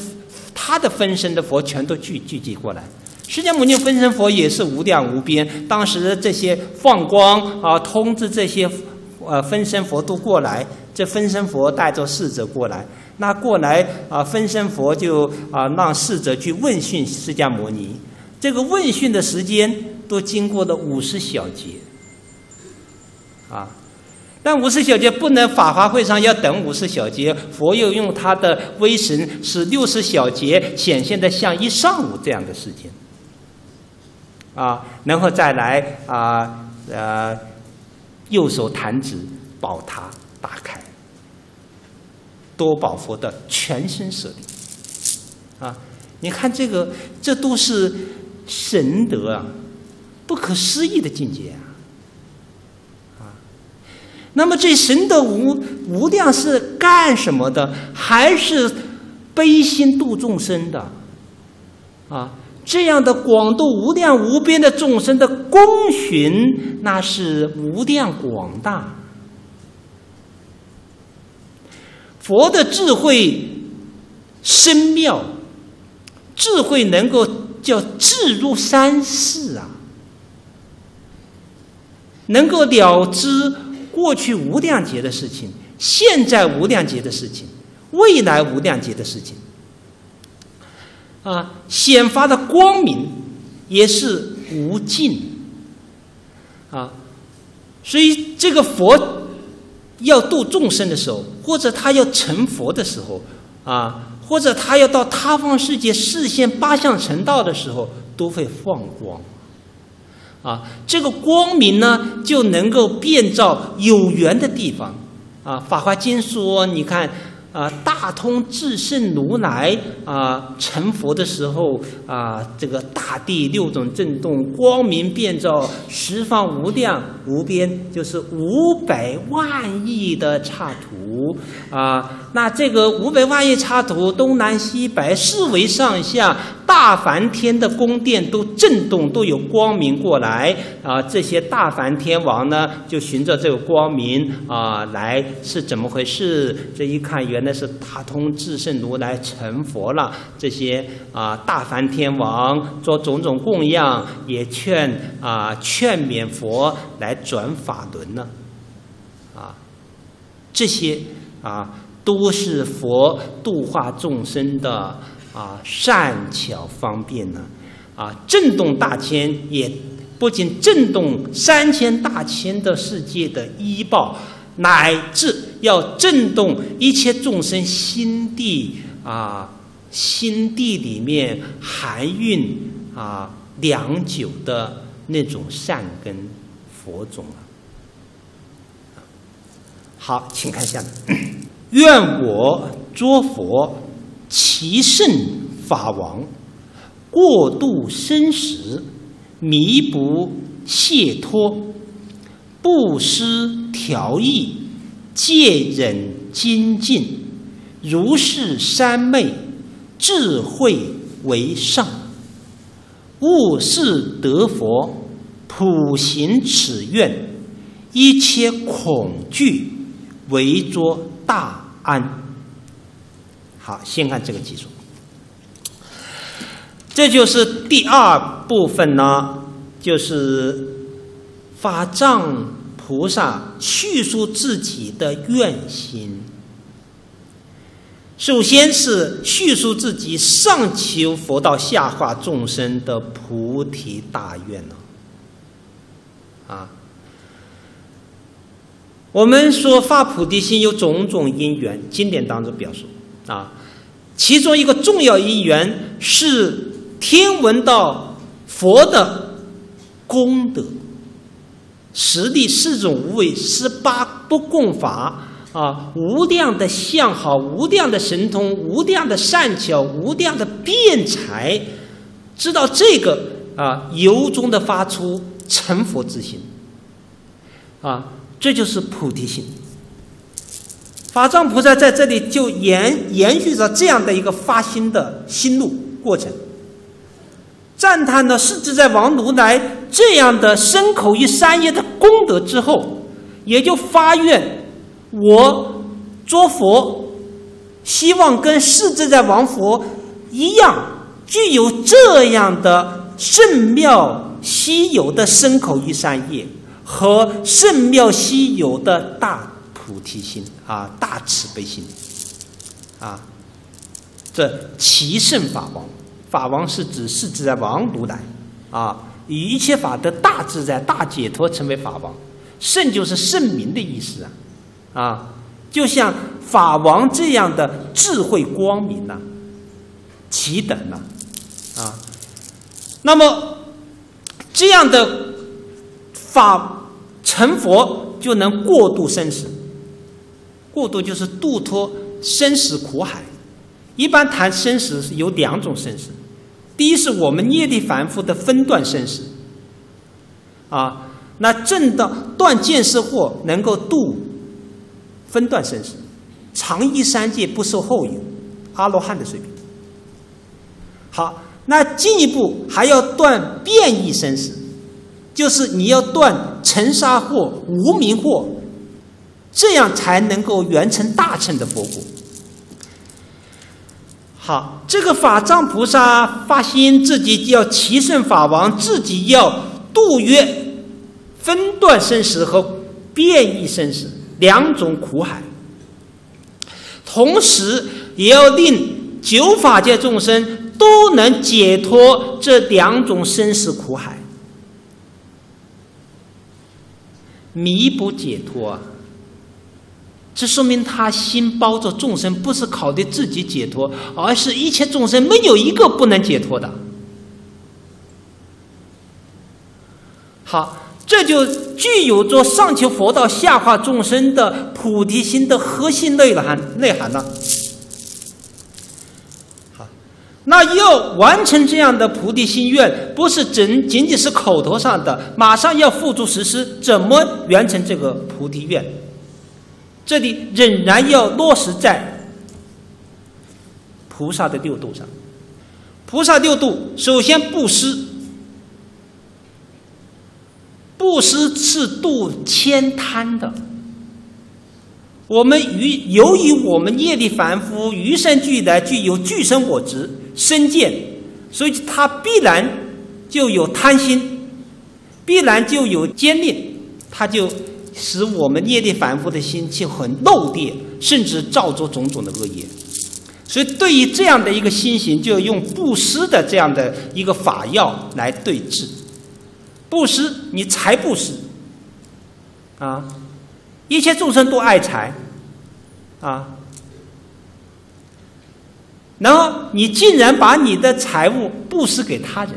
他的分身的佛全都聚聚集过来。释迦牟尼分身佛也是无量无边，当时这些放光啊，通知这些。呃，分身佛都过来，这分身佛带着侍者过来，那过来啊，分身佛就啊让侍者去问讯释迦牟尼。这个问讯的时间都经过了五十小节，啊，但五十小节不能法华会上要等五十小节，佛又用他的威神使六十小节显现的像一上午这样的时间，啊，然后再来啊呃。右手弹指，宝塔打开，多宝佛的全身舍利，啊，你看这个，这都是神德啊，不可思议的境界啊，啊，那么这神的无无量是干什么的？还是悲心度众生的？啊？这样的广度无量无边的众生的功勋，那是无量广大。佛的智慧深妙，智慧能够叫智入三世啊，能够了知过去无量劫的事情，现在无量劫的事情，未来无量劫的事情。啊，显发的光明也是无尽啊，所以这个佛要度众生的时候，或者他要成佛的时候啊，或者他要到他方世界视现八相成道的时候，都会放光啊。这个光明呢，就能够遍照有缘的地方啊。《法华经》说，你看。啊，大通至圣如来啊，成佛的时候啊，这个大地六种震动，光明遍照十方无量无边，就是五百万亿的刹土啊。那这个五百万亿插图，东南西北四维上下。大梵天的宫殿都震动，都有光明过来啊！这些大梵天王呢，就循着这个光明啊来，是怎么回事？这一看，原来是大通智胜如来成佛了。这些啊大梵天王做种种供养，也劝啊劝勉佛来转法轮呢。啊，这些啊都是佛度化众生的。啊，善巧方便呢，啊，震动大千，也不仅震动三千大千的世界的医报，乃至要震动一切众生心地啊心地里面含蕴啊良久的那种善根佛种啊。好，请看下面。愿我作佛，其圣法王，过度生死，弥补解脱，不失调意，戒忍精进，如是三昧，智慧为上。勿视得佛，普行此愿，一切恐惧为作。大安，好，先看这个基础。这就是第二部分呢，就是法藏菩萨叙述自己的愿心。首先是叙述自己上求佛道、下化众生的菩提大愿呢，啊。我们说发菩提心有种种因缘，经典当中表述啊，其中一个重要因缘是听闻到佛的功德，十力、四种无畏、十八不共法啊，无量的相好、无量的神通、无量的善巧、无量的辩才，知道这个啊，由衷的发出成佛之心啊。这就是菩提心。法藏菩萨在这里就延延续着这样的一个发心的心路过程，赞叹了世自在王如来这样的身口意三业的功德之后，也就发愿：我作佛，希望跟世自在王佛一样，具有这样的圣妙稀有的身口意三业。和圣妙稀有的大菩提心啊，大慈悲心啊，这其圣法王，法王是指是指在王如来啊，以一切法的大自在、大解脱成为法王，圣就是圣明的意思啊，啊，就像法王这样的智慧光明呐，其等呐，啊，那么这样的法。成佛就能过渡生死，过渡就是渡脱生死苦海。一般谈生死有两种生死，第一是我们业力凡夫的分段生死，啊，那正道断见识惑能够度分段生死，长依三界不受后有，阿罗汉的水平。好，那进一步还要断变异生死。就是你要断尘沙惑、无名惑，这样才能够圆成大乘的佛果。好，这个法藏菩萨发心自己要齐圣法王，自己要度越分段生死和变异生死两种苦海，同时也要令九法界众生都能解脱这两种生死苦海。弥补解脱啊！这说明他心包着众生，不是考虑自己解脱，而是一切众生没有一个不能解脱的。好，这就具有着上求佛道、下化众生的菩提心的核心内涵内涵了。那要完成这样的菩提心愿，不是仅仅仅是口头上的，马上要付诸实施。怎么完成这个菩提愿？这里仍然要落实在菩萨的六度上。菩萨六度，首先布施，布施是度千贪的。我们于由于我们业力凡夫，与生俱来具有具身我执。身见，所以他必然就有贪心，必然就有坚定，他就使我们业力反复的心就很漏劣，甚至造作种种的恶业。所以，对于这样的一个心行，就要用布施的这样的一个法药来对治。布施，你财布施，啊，一切众生都爱财，啊。然后你竟然把你的财物布施给他人，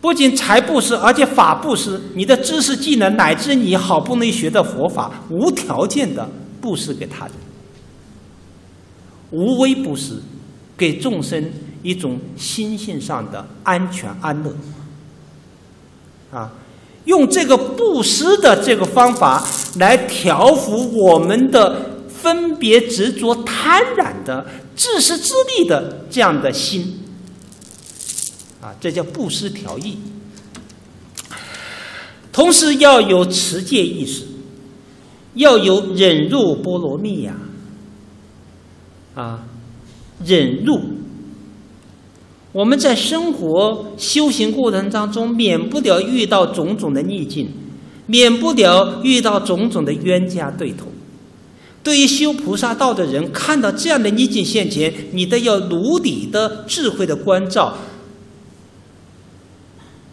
不仅财布施，而且法布施，你的知识技能乃至你好不容易学的佛法，无条件的布施给他人，无微不施，给众生一种心性上的安全安乐，啊。用这个布施的这个方法来调伏我们的分别执着贪染的自私自利的这样的心，啊，这叫布施调意。同时要有持戒意识，要有忍辱波罗蜜呀，啊，忍辱。我们在生活修行过程当中，免不了遇到种种的逆境，免不了遇到种种的冤家对头。对于修菩萨道的人，看到这样的逆境现前，你都要如理的智慧的关照。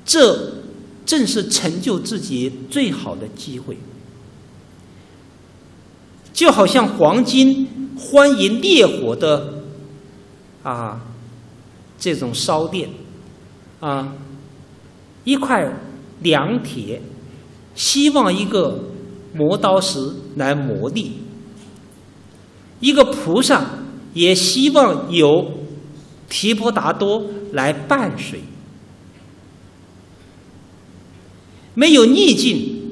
这正是成就自己最好的机会。就好像黄金欢迎烈火的啊。这种烧电，啊，一块良铁，希望一个磨刀石来磨砺；一个菩萨也希望有提婆达多来伴随。没有逆境，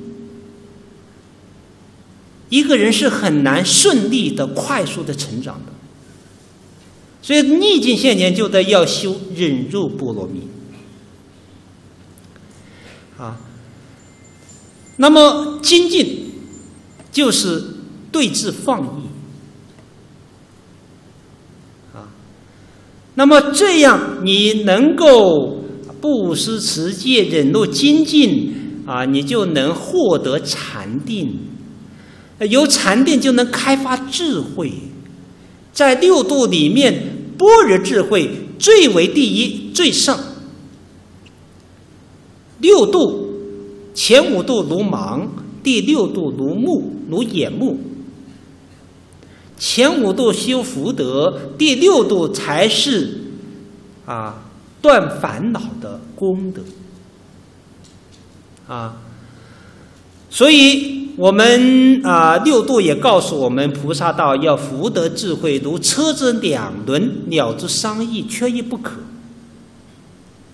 一个人是很难顺利的、快速的成长的。所以逆境现前就得要修忍辱波罗蜜啊。那么精进就是对治放逸啊。那么这样你能够不施持戒忍辱精进啊，你就能获得禅定，有禅定就能开发智慧，在六度里面。般若智慧最为第一，最上。六度，前五度如盲，第六度如目，如眼目。前五度修福德，第六度才是啊断烦恼的功德。啊，所以。我们啊，六度也告诉我们，菩萨道要福德智慧如车之两轮，鸟之商议，缺一不可。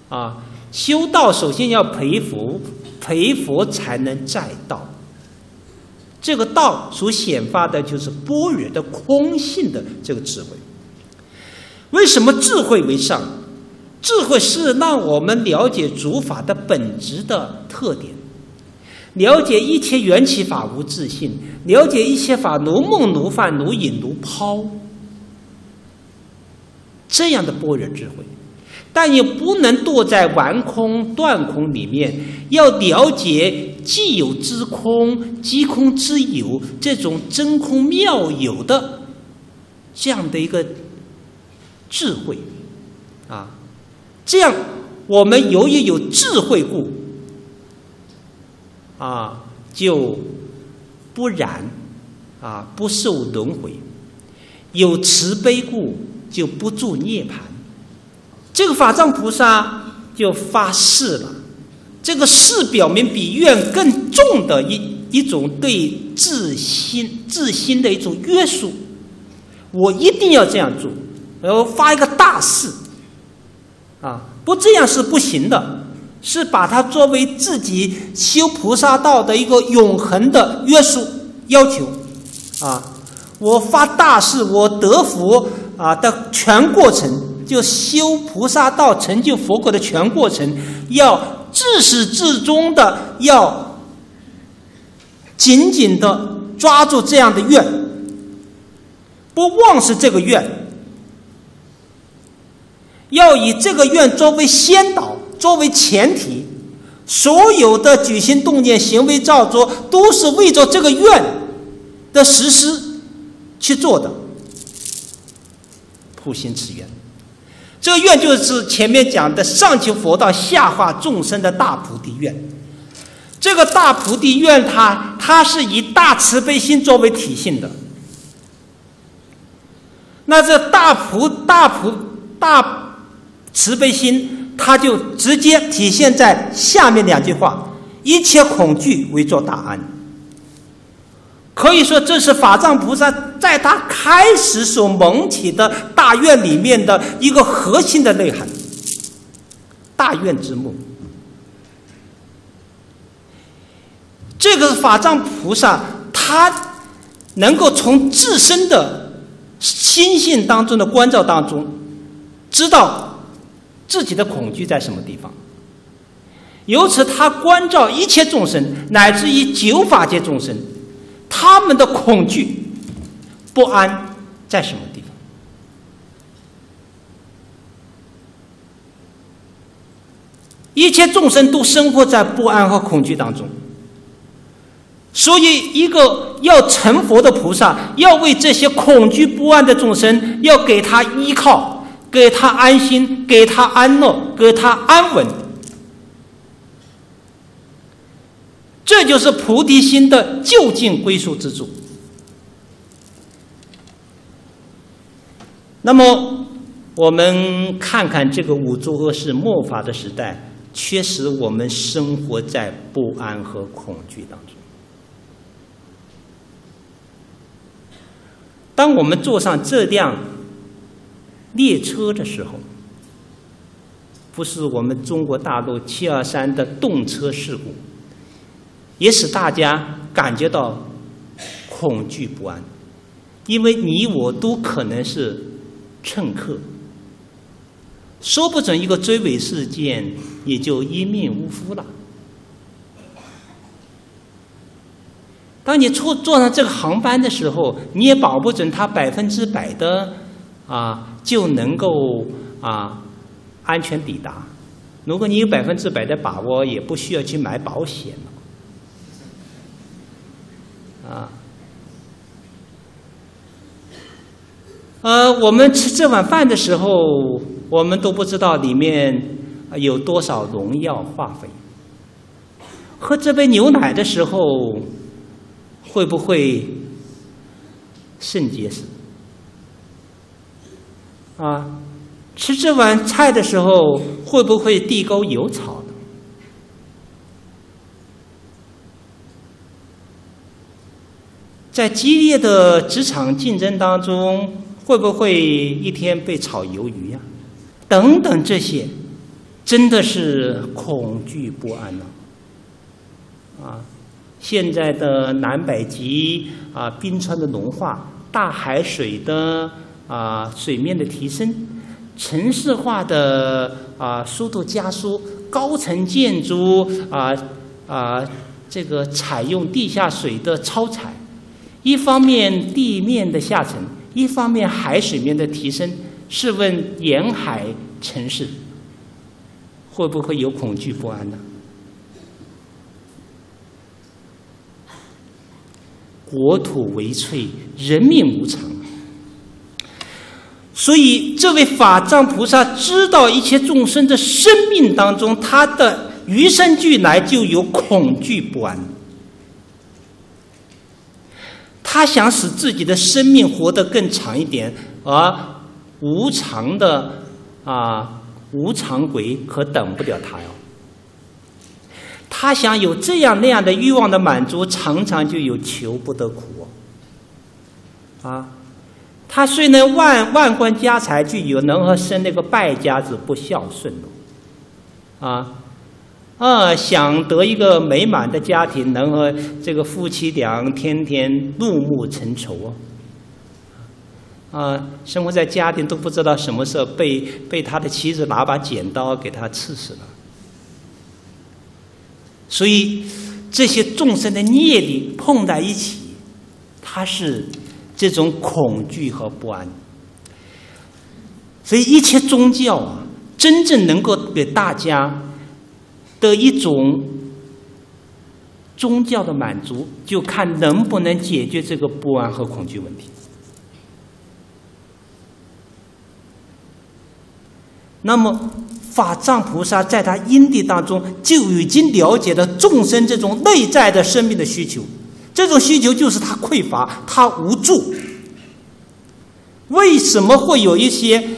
啊，修道首先要培福，培佛才能载道。这个道所显发的就是般若的空性的这个智慧。为什么智慧为上？智慧是让我们了解诸法的本质的特点。了解一切缘起法无自性，了解一切法如梦如幻如影如抛，这样的般若智慧，但也不能堕在玩空断空里面。要了解既有之空，即空之有，这种真空妙有的这样的一个智慧啊，这样我们由于有智慧故。啊，就不染，啊，不受轮回；有慈悲故，就不住涅槃。这个法藏菩萨就发誓了，这个誓表明比愿更重的一一种对自心自心的一种约束。我一定要这样做，然后发一个大誓，啊，不这样是不行的。是把它作为自己修菩萨道的一个永恒的约束要求，啊，我发大誓，我得福啊的全过程，就修菩萨道成就佛果的全过程，要自始至终的要紧紧的抓住这样的愿，不忘失这个愿，要以这个愿作为先导。作为前提，所有的举心动念、行为造作，都是为着这个愿的实施去做的。普心持愿，这个愿就是前面讲的上求佛道、下化众生的大菩提愿。这个大菩提愿，它它是以大慈悲心作为体现的。那这大菩大菩大慈悲心，它就直接体现在下面两句话：一切恐惧为作答案。可以说，这是法藏菩萨在他开始所萌起的大愿里面的一个核心的内涵。大愿之目。这个法藏菩萨，他能够从自身的心性当中的关照当中，知道自己的恐惧在什么地方。由此，他关照一切众生，乃至于九法界众生，他们的恐惧、不安在什么地方？一切众生都生活在不安和恐惧当中。所以，一个要成佛的菩萨，要为这些恐惧不安的众生，要给他依靠，给他安心，给他安乐，给他安稳。这就是菩提心的就近归宿之处。那么，我们看看这个五诸恶世末法的时代，确实我们生活在不安和恐惧当中。当我们坐上这辆列车的时候，不是我们中国大陆七二三的动车事故，也使大家感觉到恐惧不安，因为你我都可能是乘客，说不准一个追尾事件也就一命呜呼了。当你坐坐上这个航班的时候，你也保不准它百分之百的啊就能够啊安全抵达。如果你有百分之百的把握，也不需要去买保险。啊，呃，我们吃这碗饭的时候，我们都不知道里面有多少农药化肥；喝这杯牛奶的时候。会不会肾结石？啊，吃这碗菜的时候会不会地沟油炒的？在激烈的职场竞争当中，会不会一天被炒鱿鱼呀？等等，这些真的是恐惧不安呢？啊！现在的南北极啊，冰川的融化，大海水的啊水面的提升，城市化的啊速度加速，高层建筑啊啊这个采用地下水的超采，一方面地面的下沉，一方面海水面的提升，试问沿海城市会不会有恐惧不安呢？国土为脆，人命无常。所以，这位法藏菩萨知道一切众生的生命当中，他的与生俱来就有恐惧不安。他想使自己的生命活得更长一点，而无常的啊无常鬼可等不了他哟。他想有这样那样的欲望的满足，常常就有求不得苦啊！他虽能万万贯家财具有，能和生那个败家子不孝顺啊啊！想得一个美满的家庭，能和这个夫妻俩天天怒目成仇啊！啊，生活在家庭都不知道什么时候被被他的妻子拿把剪刀给他刺死了。所以，这些众生的业力碰在一起，它是这种恐惧和不安。所以，一切宗教啊，真正能够给大家的一种宗教的满足，就看能不能解决这个不安和恐惧问题。那么，法藏菩萨在他因地当中就已经了解了众生这种内在的生命的需求，这种需求就是他匮乏，他无助。为什么会有一些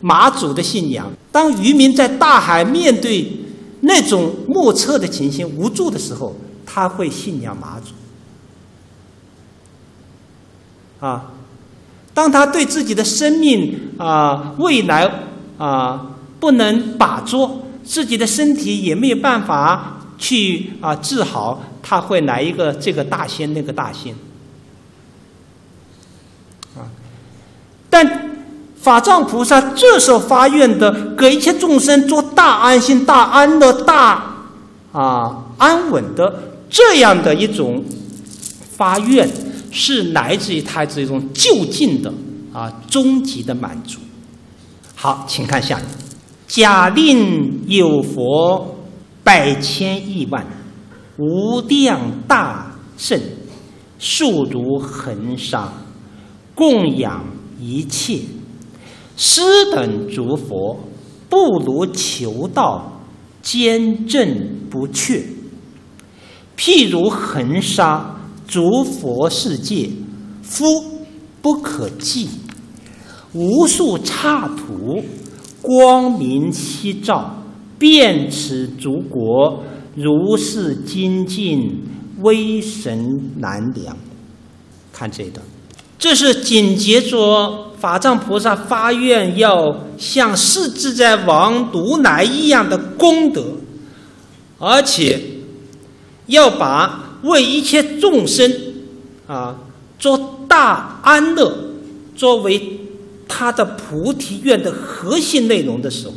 马祖的信仰？当渔民在大海面对那种莫测的情形、无助的时候，他会信仰马祖。啊，当他对自己的生命啊未来啊不能把捉，自己的身体也没有办法去啊治好，他会来一个这个大仙那个大仙啊。但法藏菩萨这时候发愿的，给一切众生做大安心、大安乐、大啊安稳的这样的一种发愿，是来自于他这种就近的啊终极的满足。好，请看下面：假令有佛百千亿万，无量大圣，数如恒沙，供养。一切师等诸佛，不如求道坚正不却。譬如恒沙诸佛世界，夫不可计。无数刹土，光明七照，遍此诸国，如是精进，威神难量。看这一段。这是紧接着法藏菩萨发愿，要像释自在王如来一样的功德，而且要把为一切众生啊做大安乐作为他的菩提愿的核心内容的时候，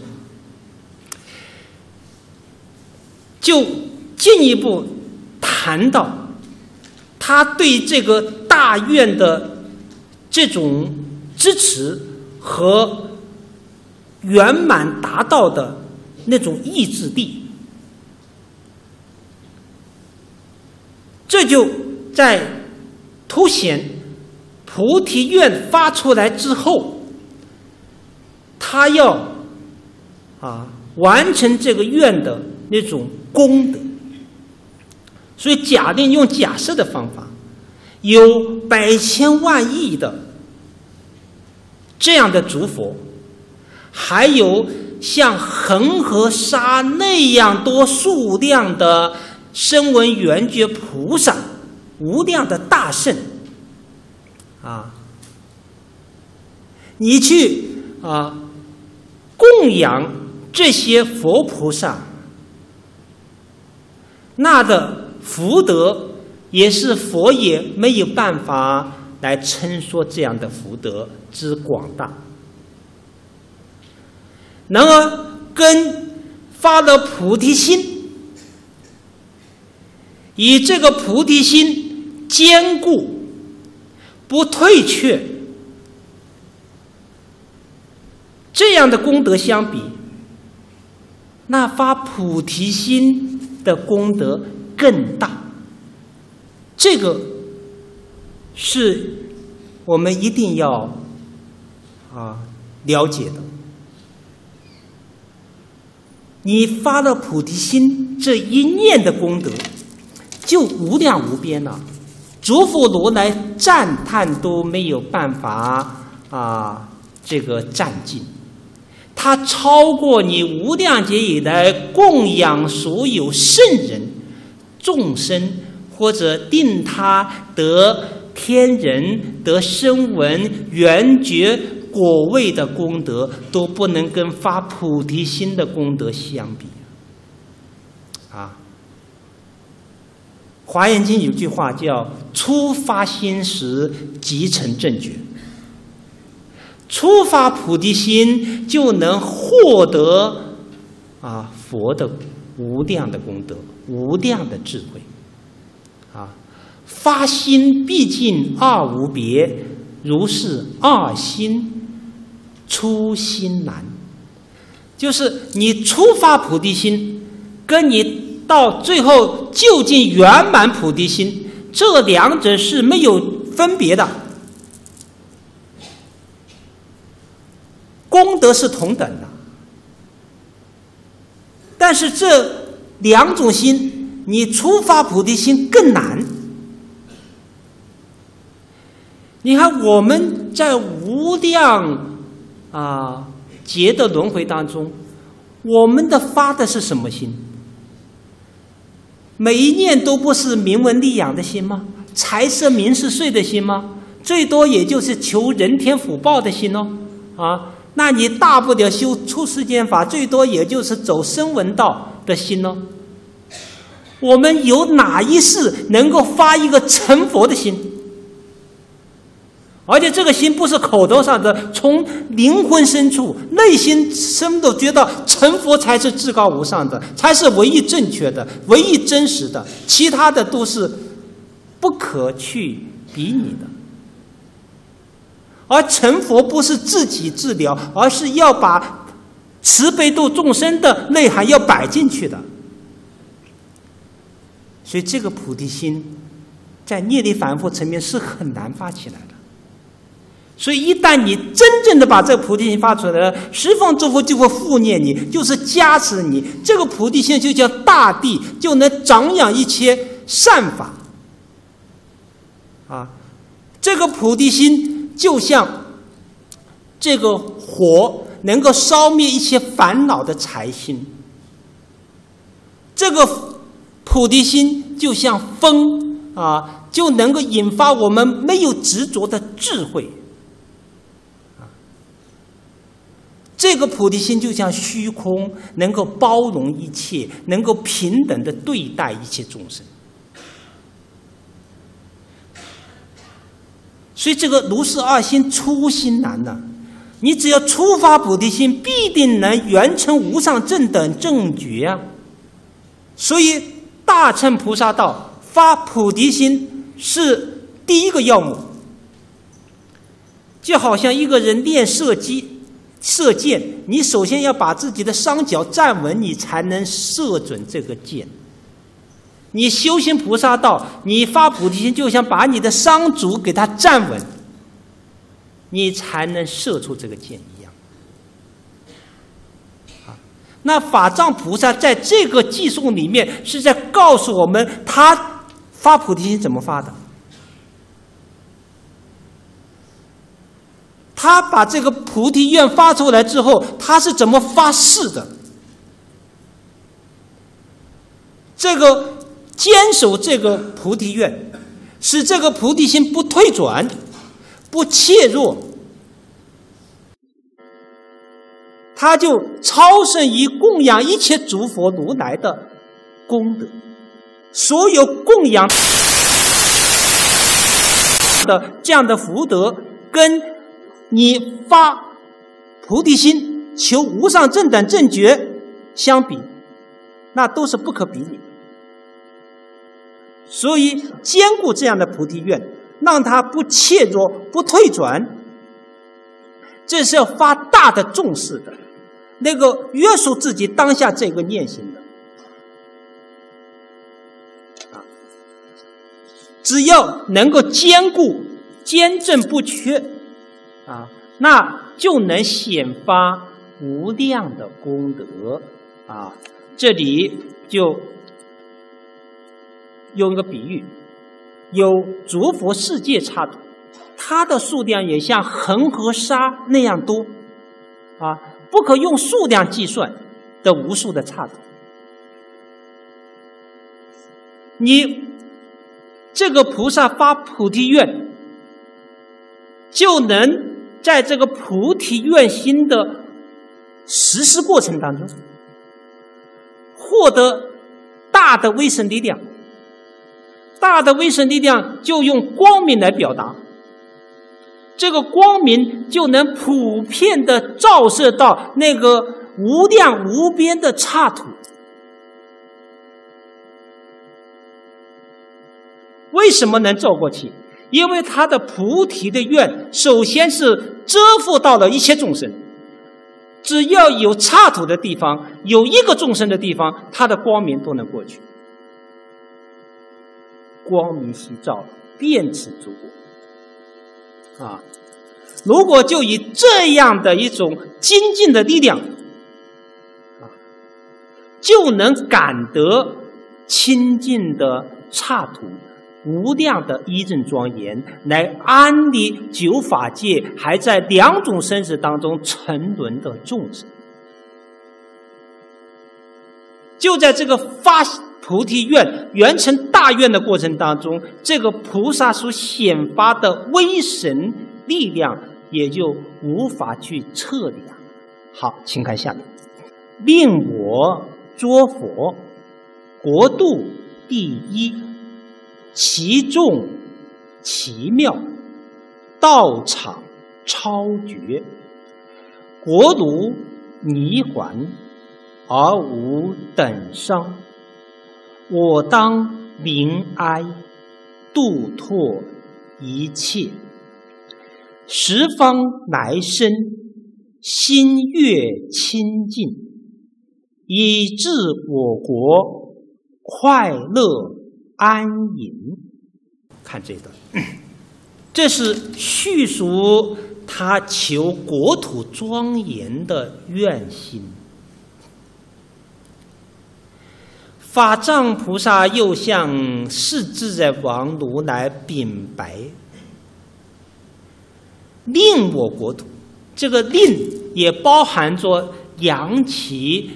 就进一步谈到他对这个大愿的。这种支持和圆满达到的那种意志力，这就在凸显菩提愿发出来之后，他要啊完成这个愿的那种功德。所以假定用假设的方法。有百千万亿的这样的诸佛，还有像恒河沙那样多数量的声闻缘觉菩萨，无量的大圣啊，你去啊供养这些佛菩萨，那的福德。也是佛也没有办法来称说这样的福德之广大。然而，跟发了菩提心，以这个菩提心坚固不退却，这样的功德相比，那发菩提心的功德更大。这个是我们一定要啊了解的。你发了菩提心这一念的功德，就无量无边了。诸佛如来赞叹都没有办法啊，这个占尽。他超过你无量劫以来供养所有圣人众生。或者定他得天人、得声闻、缘觉果位的功德，都不能跟发菩提心的功德相比。啊，《华严经》有句话叫“初发心时即成正觉”，初发菩提心就能获得啊佛的无量的功德、无量的智慧。啊，发心毕竟二无别，如是二心初心难。就是你初发菩提心，跟你到最后就近圆满菩提心，这两者是没有分别的，功德是同等的。但是这两种心，你出发菩提心更难。你看我们在无量啊劫的轮回当中，我们的发的是什么心？每一念都不是名闻利养的心吗？财色名食睡的心吗？最多也就是求人天福报的心哦，啊，那你大不了修出世间法，最多也就是走声闻道的心哦。我们有哪一世能够发一个成佛的心？而且这个心不是口头上的，从灵魂深处、内心深处觉得成佛才是至高无上的，才是唯一正确的、唯一真实的，其他的都是不可去比拟的。而成佛不是自己治疗，而是要把慈悲度众生的内涵要摆进去的。所以，这个菩提心在业力反复层面是很难发起来的。所以，一旦你真正的把这菩提心发出来了，十方诸佛就会护念你，就是加持你。这个菩提心就叫大地，就能长养一切善法。啊，这个菩提心。就像这个火能够烧灭一些烦恼的财心，这个菩提心就像风啊，就能够引发我们没有执着的智慧。这个菩提心就像虚空，能够包容一切，能够平等的对待一切众生。所以这个如是二心初心难呐，你只要初发菩提心，必定能圆成无上正等正觉啊。所以大乘菩萨道发菩提心是第一个要务，就好像一个人练射击、射箭，你首先要把自己的双脚站稳，你才能射准这个箭。你修行菩萨道，你发菩提心，就像把你的伤足给他站稳，你才能射出这个箭一样。啊，那法藏菩萨在这个寄送里面是在告诉我们，他发菩提心怎么发的？他把这个菩提愿发出来之后，他是怎么发誓的？这个。坚守这个菩提愿，使这个菩提心不退转、不怯弱，他就超胜于供养一切诸佛如来的功德。所有供养的这样的福德，跟你发菩提心求无上正等正觉相比，那都是不可比拟。所以，兼顾这样的菩提愿，让他不怯弱、不退转，这是要发大的重视的，那个约束自己当下这个念心的。啊，只要能够兼顾、坚正不缺，啊，那就能显发无量的功德。啊，这里就。用一个比喻，有诸佛世界刹土，它的数量也像恒河沙那样多，啊，不可用数量计算的无数的刹土。你这个菩萨发菩提愿，就能在这个菩提愿心的实施过程当中，获得大的威神力量。大的威神力量就用光明来表达，这个光明就能普遍的照射到那个无量无边的刹土。为什么能照过去？因为他的菩提的愿，首先是遮覆到了一切众生，只要有刹土的地方，有一个众生的地方，他的光明都能过去。光明夕照，遍此诸国。啊，如果就以这样的一种精进的力量，啊，就能感得清净的刹土。无量的一正庄严，来安利九法界还在两种生死当中沉沦的众生。就在这个发菩提愿、圆成大愿的过程当中，这个菩萨所显发的威神力量也就无法去测量。好，请看下面，令我作佛，国度第一。其众奇妙，道场超绝，国奴泥环而无等伤。我当明哀，度脱一切，十方来生，心悦清净，以致我国快乐。安隐，看这段，这是叙述他求国土庄严的愿心。法藏菩萨又向世自在王如来禀白，令我国土，这个令也包含着扬起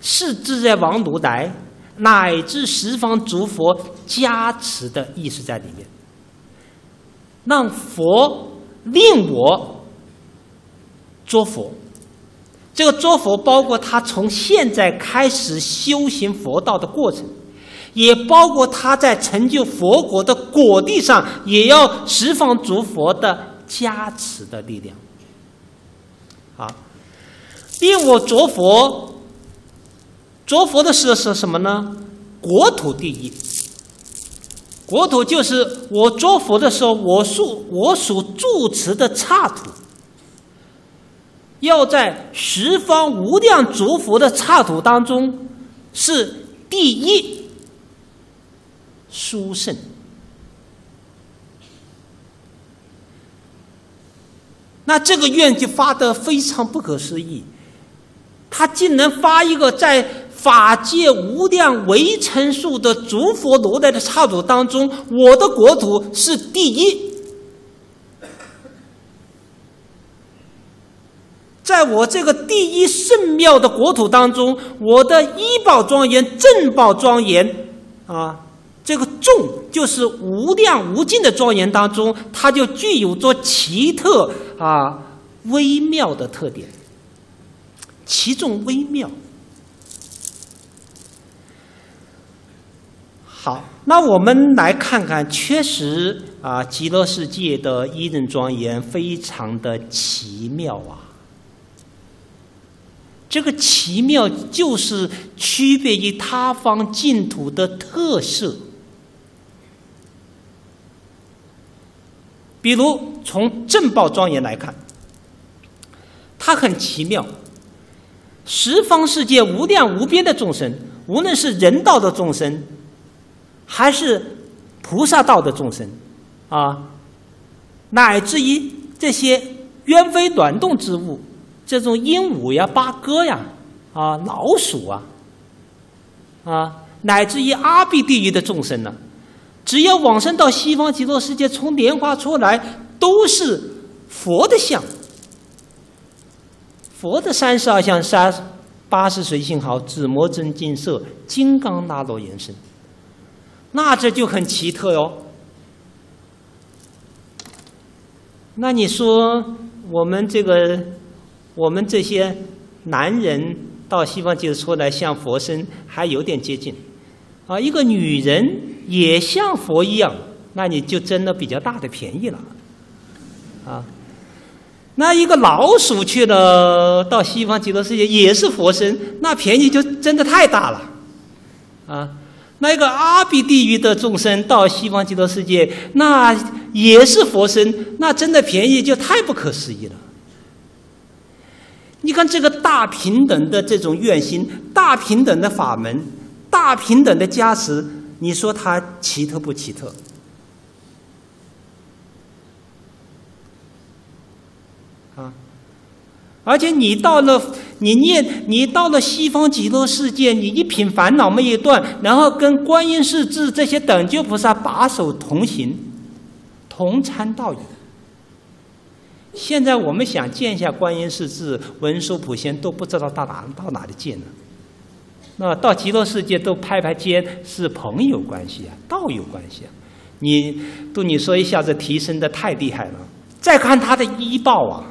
世自在王如来。乃至十方诸佛加持的意思在里面，让佛令我作佛。这个作佛包括他从现在开始修行佛道的过程，也包括他在成就佛国的果地上，也要十方诸佛的加持的力量。好，令我作佛。着佛的是是什么呢？国土第一，国土就是我作佛的时候，我所我所住持的刹土，要在十方无量诸佛的刹土当中是第一殊胜。那这个愿就发的非常不可思议，他竟能发一个在。法界无量唯成数的诸佛如来的刹土当中，我的国土是第一。在我这个第一圣庙的国土当中，我的医宝庄严、正宝庄严啊，这个众就是无量无尽的庄严当中，它就具有着奇特啊微妙的特点，其中微妙。好，那我们来看看，确实啊，极乐世界的一人庄严非常的奇妙啊。这个奇妙就是区别于他方净土的特色。比如从正报庄严来看，它很奇妙，十方世界无量无边的众生，无论是人道的众生。还是菩萨道的众生，啊，乃至于这些鸢飞短动之物，这种鹦鹉呀、八哥呀、啊老鼠啊，啊，乃至于阿鼻地狱的众生呢，只要往生到西方极乐世界，从莲花出来，都是佛的像，佛的三十二相、三八十随性好、紫摩真金色、金刚那罗延伸。那这就很奇特哟。那你说我们这个，我们这些男人到西方极乐出来像佛身，还有点接近。啊，一个女人也像佛一样，那你就争了比较大的便宜了。啊，那一个老鼠去了到西方极乐世界也是佛身，那便宜就真的太大了。啊。那个阿鼻地狱的众生到西方极乐世界，那也是佛身，那真的便宜就太不可思议了。你看这个大平等的这种愿心，大平等的法门，大平等的加持，你说它奇特不奇特？啊！而且你到了你念，你到了西方极乐世界，你一品烦恼没有断，然后跟观音世智这些等觉菩萨把手同行，同参道友。现在我们想见一下观音世智、文殊普贤，都不知道到哪到哪里见呢？那到极乐世界都拍拍肩，是朋友关系啊，道友关系啊。你都你说一下子提升的太厉害了。再看他的医报啊，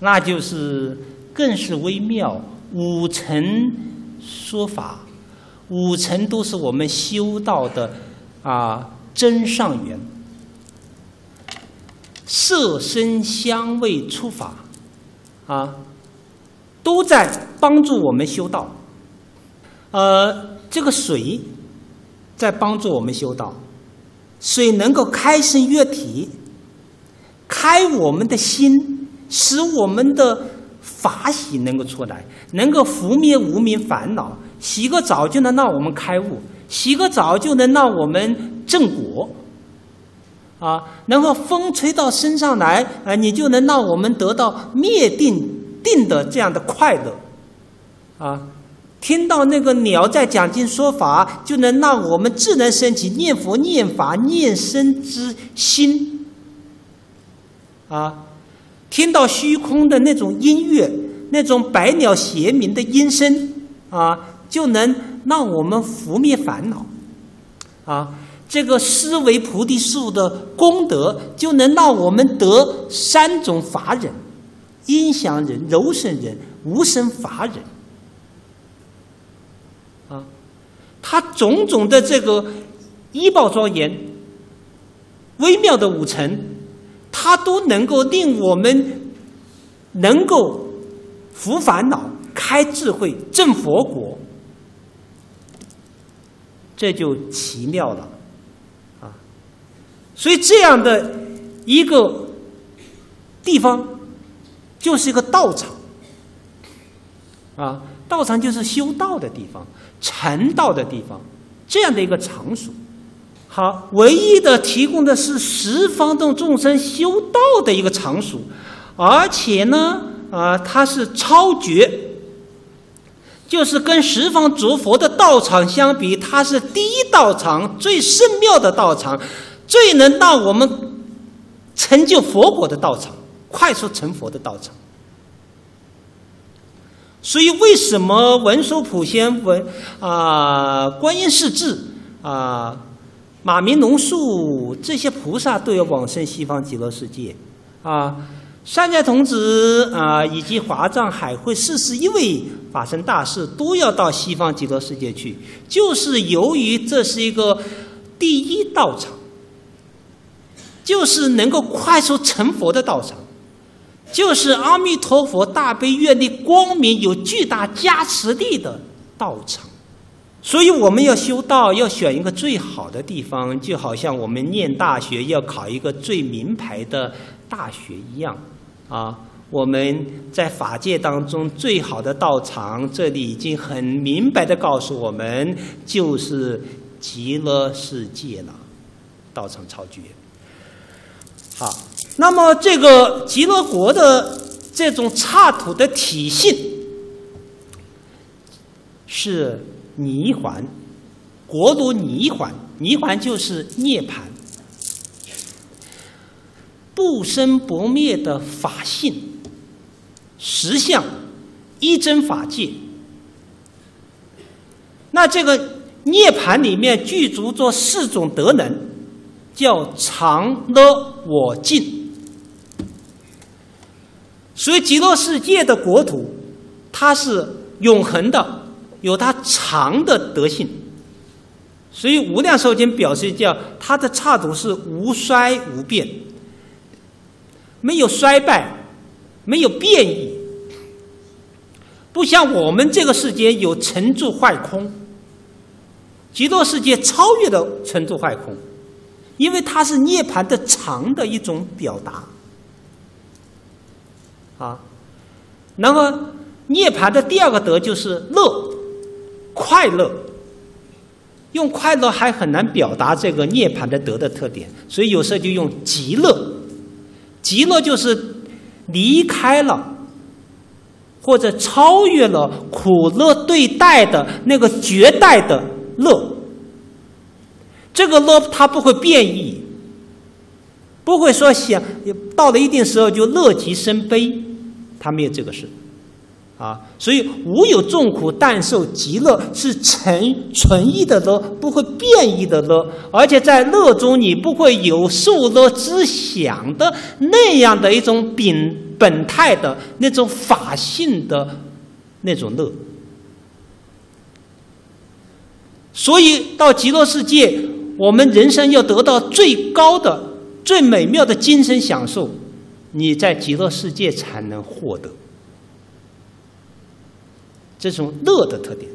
那就是更是微妙。五层说法，五层都是我们修道的啊真上缘。色声香味触法啊，都在帮助我们修道。呃，这个水在帮助我们修道，水能够开生月体。开我们的心，使我们的法喜能够出来，能够拂灭无名烦恼。洗个澡就能让我们开悟，洗个澡就能让我们正果。啊，然后风吹到身上来，啊，你就能让我们得到灭定定的这样的快乐。啊，听到那个鸟在讲经说法，就能让我们自然升起念佛、念法、念身之心。啊，听到虚空的那种音乐，那种百鸟谐鸣的音声，啊，就能让我们拂灭烦恼。啊，这个思维菩提树的功德，就能让我们得三种法忍：音响忍、柔声忍、无声法忍。啊，他种种的这个医报庄严、微妙的五层。它都能够令我们能够伏烦恼、开智慧、证佛果，这就奇妙了！所以这样的一个地方，就是一个道场。啊，道场就是修道的地方、成道的地方，这样的一个场所。好，唯一的提供的是十方的众生修道的一个场所，而且呢，啊，它是超绝，就是跟十方诸佛的道场相比，它是第一道场，最圣妙的道场，最能让我们成就佛果的道场，快速成佛的道场。所以，为什么文殊普贤文啊，观音世智啊？马明龙树这些菩萨都要往生西方极乐世界，啊，善财童子啊，以及华藏海会四十一位法身大士都要到西方极乐世界去，就是由于这是一个第一道场，就是能够快速成佛的道场，就是阿弥陀佛大悲愿力光明有巨大加持力的道场。所以我们要修道，要选一个最好的地方，就好像我们念大学要考一个最名牌的大学一样，啊，我们在法界当中最好的道场，这里已经很明白的告诉我们，就是极乐世界了，道场超绝。啊，那么这个极乐国的这种刹土的体性是。泥环，国土泥环，泥环就是涅槃，不生不灭的法性，实相，一真法界。那这个涅槃里面具足着四种德能，叫常乐我净。所以极乐世界的国土，它是永恒的。有它常的德性，所以无量寿经表示叫它的刹土是无衰无变，没有衰败，没有变异，不像我们这个世界有成住坏空，极乐世界超越了成住坏空，因为它是涅槃的长的一种表达，啊，那么涅槃的第二个德就是乐。快乐，用快乐还很难表达这个涅槃的德的特点，所以有时候就用极乐。极乐就是离开了或者超越了苦乐对待的那个绝代的乐。这个乐它不会变异，不会说想到了一定时候就乐极生悲，它没有这个事。啊，所以无有众苦，但受极乐，是纯纯意的乐，不会变异的乐，而且在乐中你不会有受乐之想的那样的一种本本态的那种法性的那种乐。所以到极乐世界，我们人生要得到最高的、最美妙的精神享受，你在极乐世界才能获得。这种乐的特点，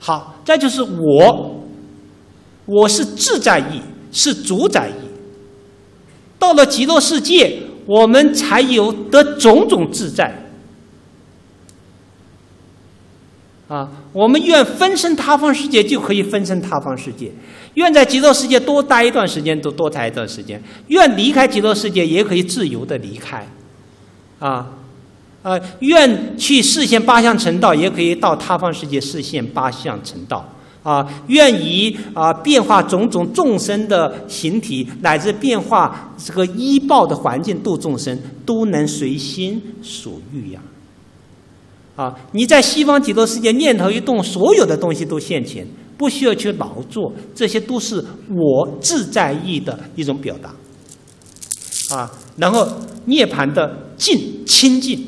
好，再就是我，我是自在意，是主宰意。到了极乐世界，我们才有得种种自在。啊，我们愿分身他方世界，就可以分身他方世界；愿在极乐世界多待一段时间，都多待一段时间；愿离开极乐世界，也可以自由的离开。啊。呃，愿去视现八相成道，也可以到他方世界视现八相成道。啊，愿以啊变化种种众生的形体，乃至变化这个医报的环境度众生，都能随心所欲呀。啊，你在西方极乐世界念头一动，所有的东西都现前，不需要去劳作，这些都是我自在意的一种表达。啊，然后涅槃的净清净。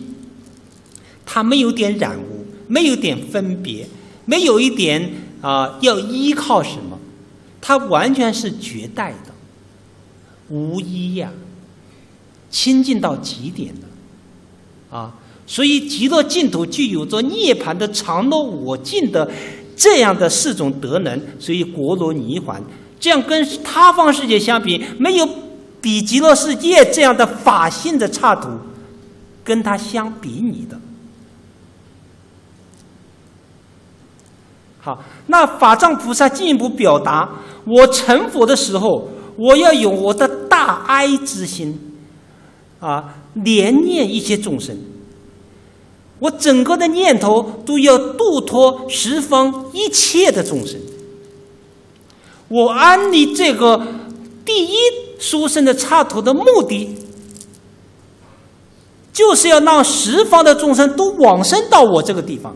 它没有点染污，没有点分别，没有一点啊要依靠什么，它完全是绝代的，无一呀，清净到极点的，啊，所以极乐净土具有着涅槃的常乐我净的这样的四种德能，所以国罗尼环，这样跟他方世界相比，没有比极乐世界这样的法性的刹土跟它相比拟的。好，那法藏菩萨进一步表达：我成佛的时候，我要有我的大哀之心，啊，怜念一些众生。我整个的念头都要度脱十方一切的众生。我安立这个第一殊胜的刹土的目的，就是要让十方的众生都往生到我这个地方。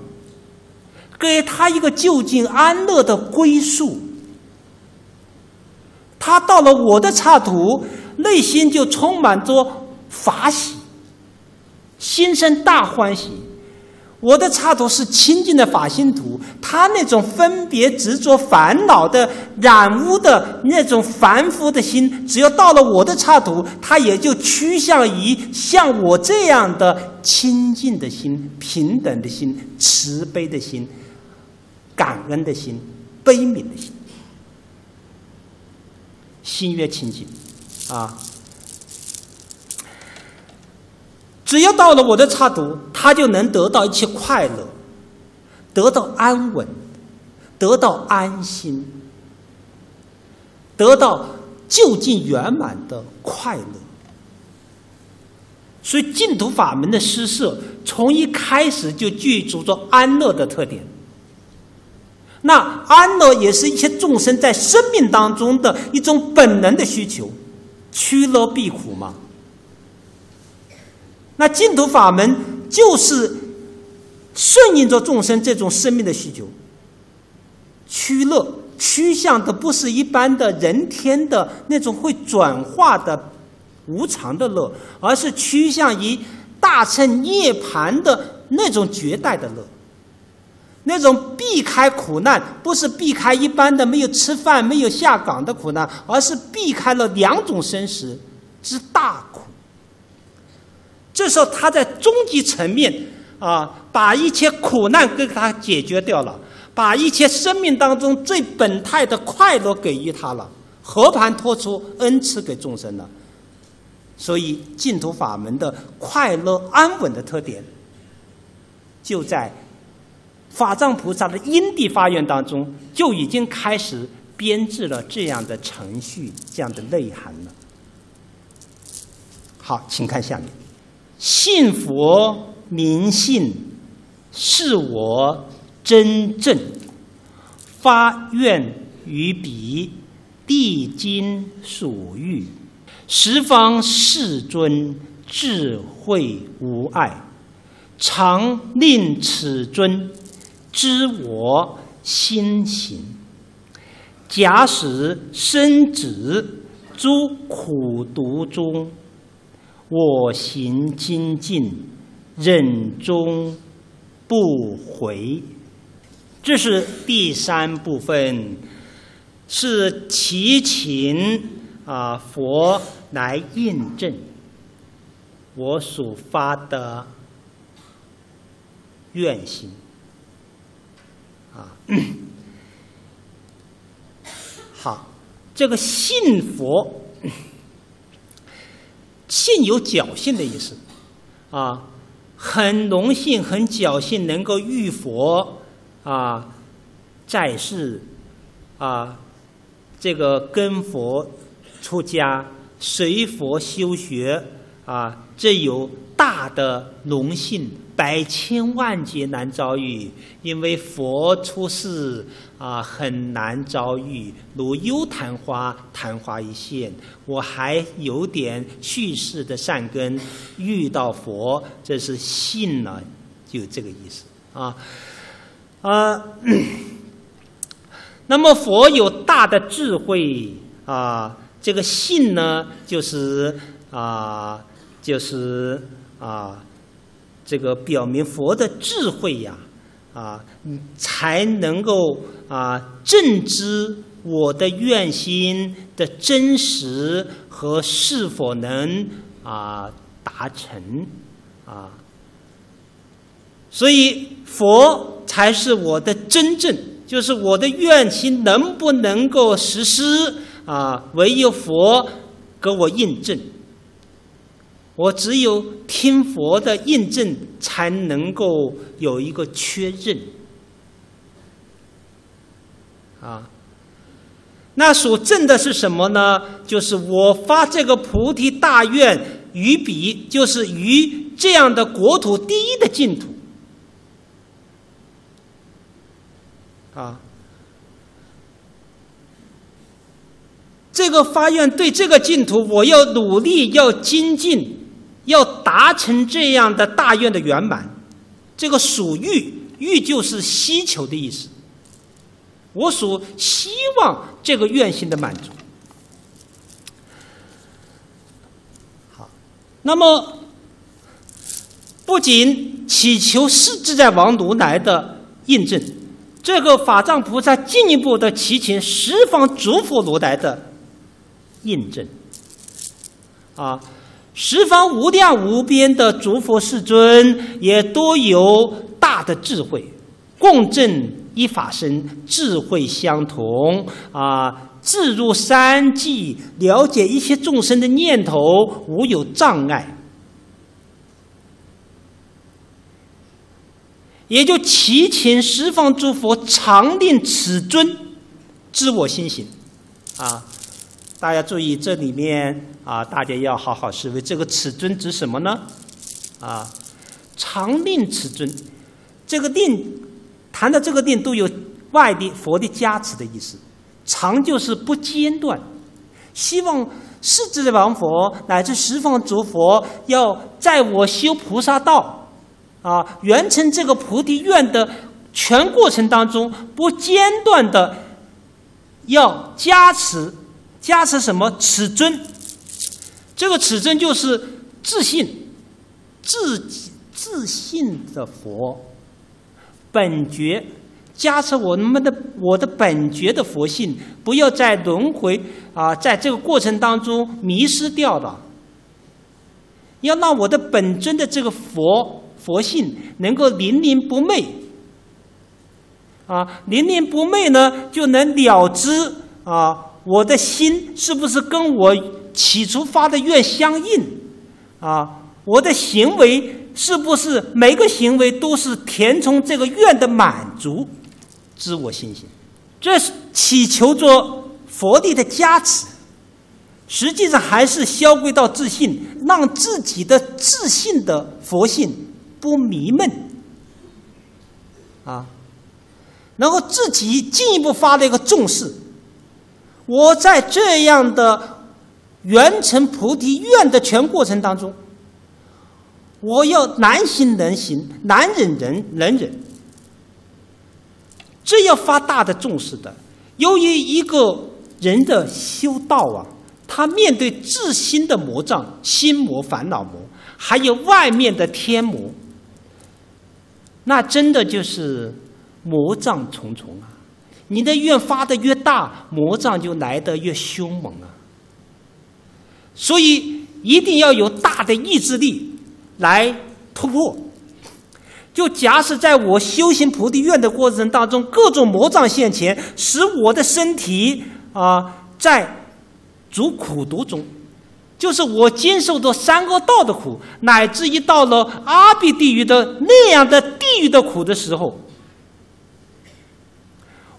给他一个就近安乐的归宿，他到了我的刹土，内心就充满着法喜，心生大欢喜。我的插图是清净的法心图，他那种分别执着、烦恼的染污的那种凡夫的心，只要到了我的插图，他也就趋向于像我这样的清净的心、平等的心、慈悲的心。感恩的心，悲悯的心，心越清净，啊，只要到了我的刹土，他就能得到一切快乐，得到安稳，得到安心，得到就近圆满的快乐。所以净土法门的施设，从一开始就具足着安乐的特点。那安乐也是一切众生在生命当中的一种本能的需求，趋乐避苦嘛。那净土法门就是顺应着众生这种生命的需求，趋乐趋向的不是一般的人天的那种会转化的无常的乐，而是趋向于大乘涅盘的那种绝代的乐。那种避开苦难，不是避开一般的没有吃饭、没有下岗的苦难，而是避开了两种生死之大苦。这时候，他在终极层面啊，把一切苦难给他解决掉了，把一切生命当中最本态的快乐给予他了，和盘托出恩赐给众生了。所以，净土法门的快乐安稳的特点，就在。法藏菩萨的因地发愿当中，就已经开始编制了这样的程序，这样的内涵了。好，请看下面：信佛明信，是我真正发愿于彼，地经所欲，十方世尊智慧无碍，常令此尊知我心行。假使生子诸苦毒中，我行精进，忍终不回。这是第三部分，是祈请啊佛来印证我所发的愿心啊。好，这个信佛，信有侥幸的意思，啊，很荣幸、很侥幸能够遇佛啊，在世啊，这个跟佛出家、随佛修学啊，这有大的荣幸。百千万劫难遭遇，因为佛出世啊很难遭遇，如幽昙花，昙花一现。我还有点去世的善根，遇到佛，这是信了，就这个意思啊啊。那么佛有大的智慧啊，这个信呢，就是啊，就是啊。这个表明佛的智慧呀，啊才能够啊正知我的愿心的真实和是否能啊达成啊，所以佛才是我的真正，就是我的愿心能不能够实施啊，唯有佛给我印证。我只有听佛的印证，才能够有一个确认。啊，那所证的是什么呢？就是我发这个菩提大愿于彼，就是于这样的国土第一的净土。啊。这个发愿对这个净土，我要努力，要精进。要达成这样的大愿的圆满，这个属欲，欲就是希求的意思。我所希望这个愿心的满足。好，那么不仅祈求世自在王如来的印证，这个法藏菩萨进一步的祈请十方诸佛如来的印证，啊。十方无量无边的诸佛世尊，也多有大的智慧，共振一法身，智慧相同啊！自入三际，了解一切众生的念头，无有障碍。也就祈请十方诸佛常令此尊知我心行啊！大家注意这里面。啊，大家要好好思维，这个此尊指什么呢？啊，常令此尊，这个令谈的这个令都有外地佛的加持的意思。常就是不间断，希望世智的王佛乃至十方诸佛，要在我修菩萨道啊，完成这个菩提愿的全过程当中，不间断的要加持，加持什么？此尊。这个此尊就是自信、自自信的佛本觉，加持我们的我的本觉的佛性，不要在轮回啊，在这个过程当中迷失掉了。要让我的本尊的这个佛佛性能够灵灵不昧啊，灵灵不昧呢，就能了知啊，我的心是不是跟我。起初发的愿相应，啊，我的行为是不是每个行为都是填充这个愿的满足？知我信心，这是祈求着佛力的加持，实际上还是消归到自信，让自己的自信的佛性不迷闷，啊，然后自己进一步发了一个重视。我在这样的圆成菩提愿的全过程当中，我要难行能行，难忍忍能忍，这要发大的重视的。由于一个人的修道啊，他面对自心的魔障、心魔、烦恼魔，还有外面的天魔，那真的就是魔障重重啊。你的愿发的越大，魔障就来得越凶猛啊！所以一定要有大的意志力来突破。就假使在我修行菩提愿的过程当中，各种魔障现前，使我的身体啊在逐苦毒中，就是我经受的三恶道的苦，乃至于到了阿鼻地狱的那样的地狱的苦的时候。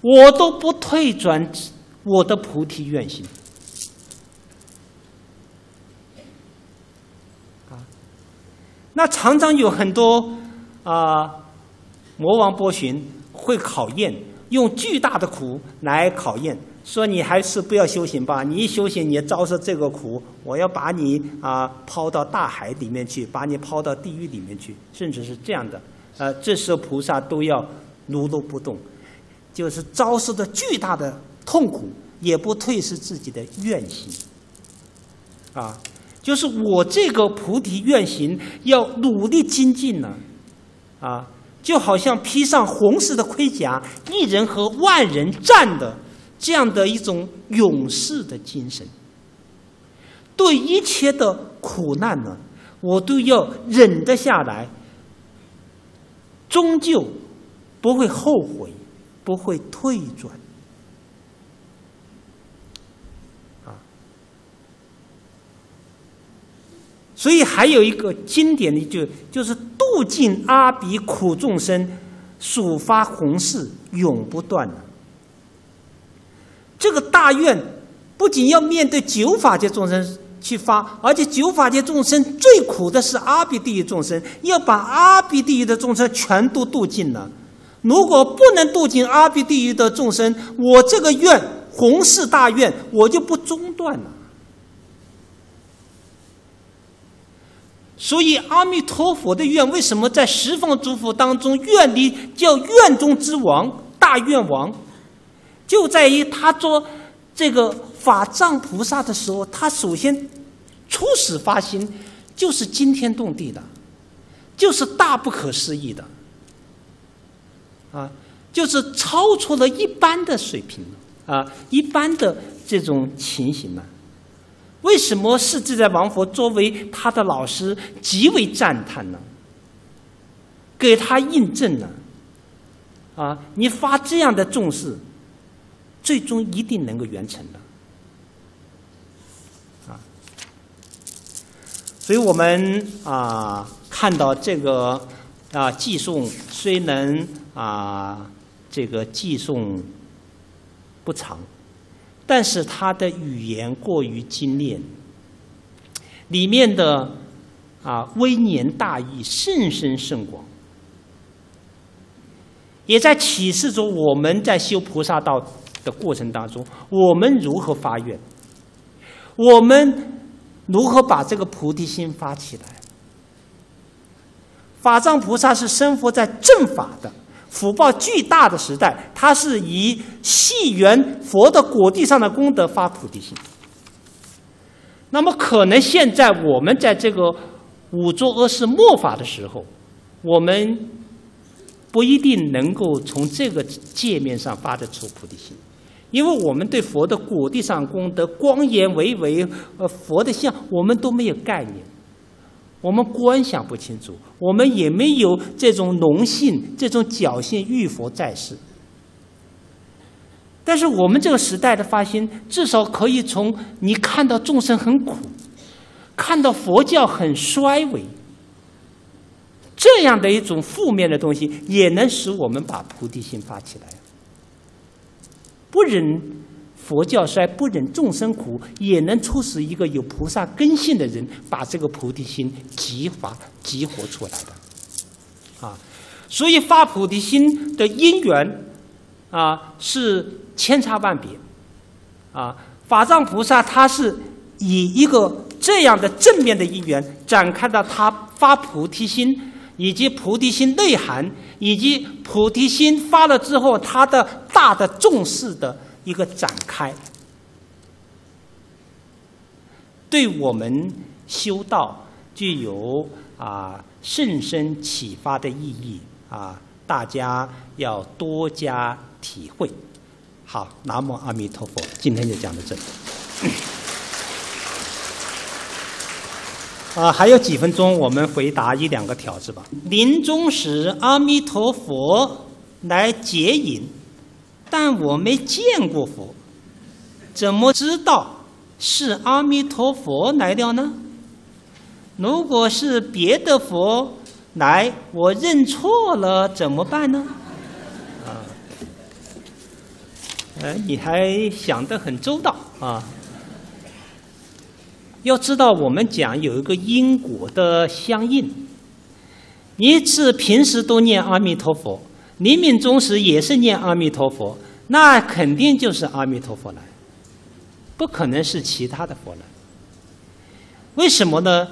我都不退转我的菩提愿心啊！那常常有很多啊魔王波旬会考验，用巨大的苦来考验，说你还是不要修行吧。你一修行，你遭受这个苦，我要把你啊抛到大海里面去，把你抛到地狱里面去，甚至是这样的。呃，这时候菩萨都要如如不动。就是遭受的巨大的痛苦，也不退失自己的愿心，啊，就是我这个菩提愿行要努力精进呢，啊，就好像披上红色的盔甲，一人和万人战的这样的一种勇士的精神，对一切的苦难呢，我都要忍得下来，终究不会后悔。不会退转，啊！所以还有一个经典的句，就是“度尽阿鼻苦众生，数发弘誓永不断”这个大愿不仅要面对九法界众生去发，而且九法界众生最苦的是阿鼻地狱众生，要把阿鼻地狱的众生全都度尽了。如果不能度尽阿鼻地狱的众生，我这个愿弘誓大愿，我就不中断了。所以阿弥陀佛的愿为什么在十方诸佛当中愿力叫愿中之王、大愿王，就在于他做这个法藏菩萨的时候，他首先初始发心就是惊天动地的，就是大不可思议的。啊，就是超出了一般的水平啊，一般的这种情形呢？为什么是自在王佛作为他的老师极为赞叹呢？给他印证了啊，你发这样的重视，最终一定能够圆成的啊。所以我们啊，看到这个啊，寄送虽能。啊，这个寄送不长，但是他的语言过于精炼，里面的啊微言大义甚深甚广，也在启示着我们在修菩萨道的过程当中，我们如何发愿，我们如何把这个菩提心发起来。法藏菩萨是生活在正法的。福报巨大的时代，它是以系缘佛的果地上的功德发菩提心。那么，可能现在我们在这个五浊恶世末法的时候，我们不一定能够从这个界面上发得出菩提心，因为我们对佛的果地上功德、光颜巍巍、呃佛的像，我们都没有概念。我们观想不清楚，我们也没有这种浓信、这种侥幸遇佛在世。但是我们这个时代的发心，至少可以从你看到众生很苦，看到佛教很衰微，这样的一种负面的东西，也能使我们把菩提心发起来，不忍。佛教衰不忍众生苦，也能促使一个有菩萨根性的人把这个菩提心激发、激活出来的。啊，所以发菩提心的因缘啊是千差万别啊。法藏菩萨他是以一个这样的正面的因缘展开了他发菩提心，以及菩提心内涵，以及菩提心发了之后他的大的重视的一个展开，对我们修道具有啊甚深启发的意义啊，大家要多加体会。好，南无阿弥陀佛，今天就讲到这里。啊，还有几分钟，我们回答一两个条子吧。临终时，阿弥陀佛来接引，但我没见过佛，怎么知道是阿弥陀佛来了呢？如果是别的佛来，我认错了怎么办呢？啊呃，你还想得很周到啊！要知道，我们讲有一个因果的相应。你是平时都念阿弥陀佛，临命终时也是念阿弥陀佛，那肯定就是阿弥陀佛来，不可能是其他的佛来。为什么呢？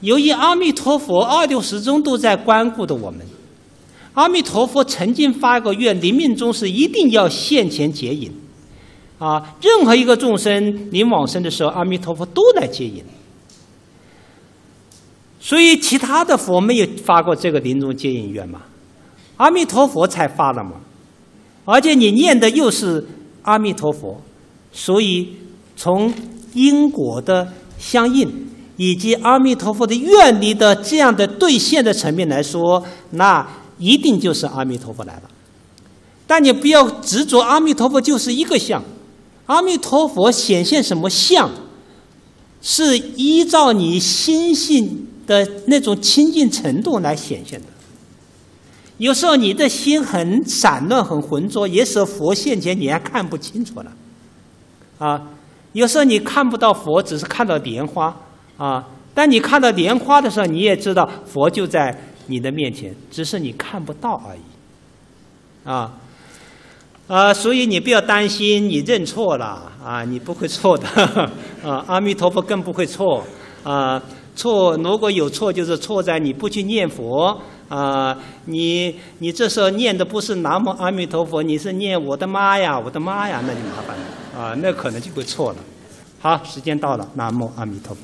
由于阿弥陀佛二六时中都在关顾着我们。阿弥陀佛曾经发过愿，临命终时一定要现前接引，啊，任何一个众生临往生的时候，阿弥陀佛都来接引。所以其他的佛没有发过这个临终接引愿嘛？阿弥陀佛才发了嘛。而且你念的又是阿弥陀佛，所以从因果的相应以及阿弥陀佛的愿力的这样的兑现的层面来说，那。一定就是阿弥陀佛来了，但你不要执着阿弥陀佛就是一个相，阿弥陀佛显现什么相，是依照你心性的那种清净程度来显现的。有时候你的心很散乱、很浑浊，也时候佛现前你还看不清楚了，啊，有时候你看不到佛，只是看到莲花，啊，当你看到莲花的时候，你也知道佛就在。你的面前，只是你看不到而已，啊，啊，所以你不要担心，你认错了啊，你不会错的，啊，阿弥陀佛更不会错，啊，错如果有错，就是错在你不去念佛，啊，你你这时候念的不是南无阿弥陀佛，你是念我的妈呀，我的妈呀，那就麻烦了，啊，那可能就会错了。好，时间到了，南无阿弥陀佛。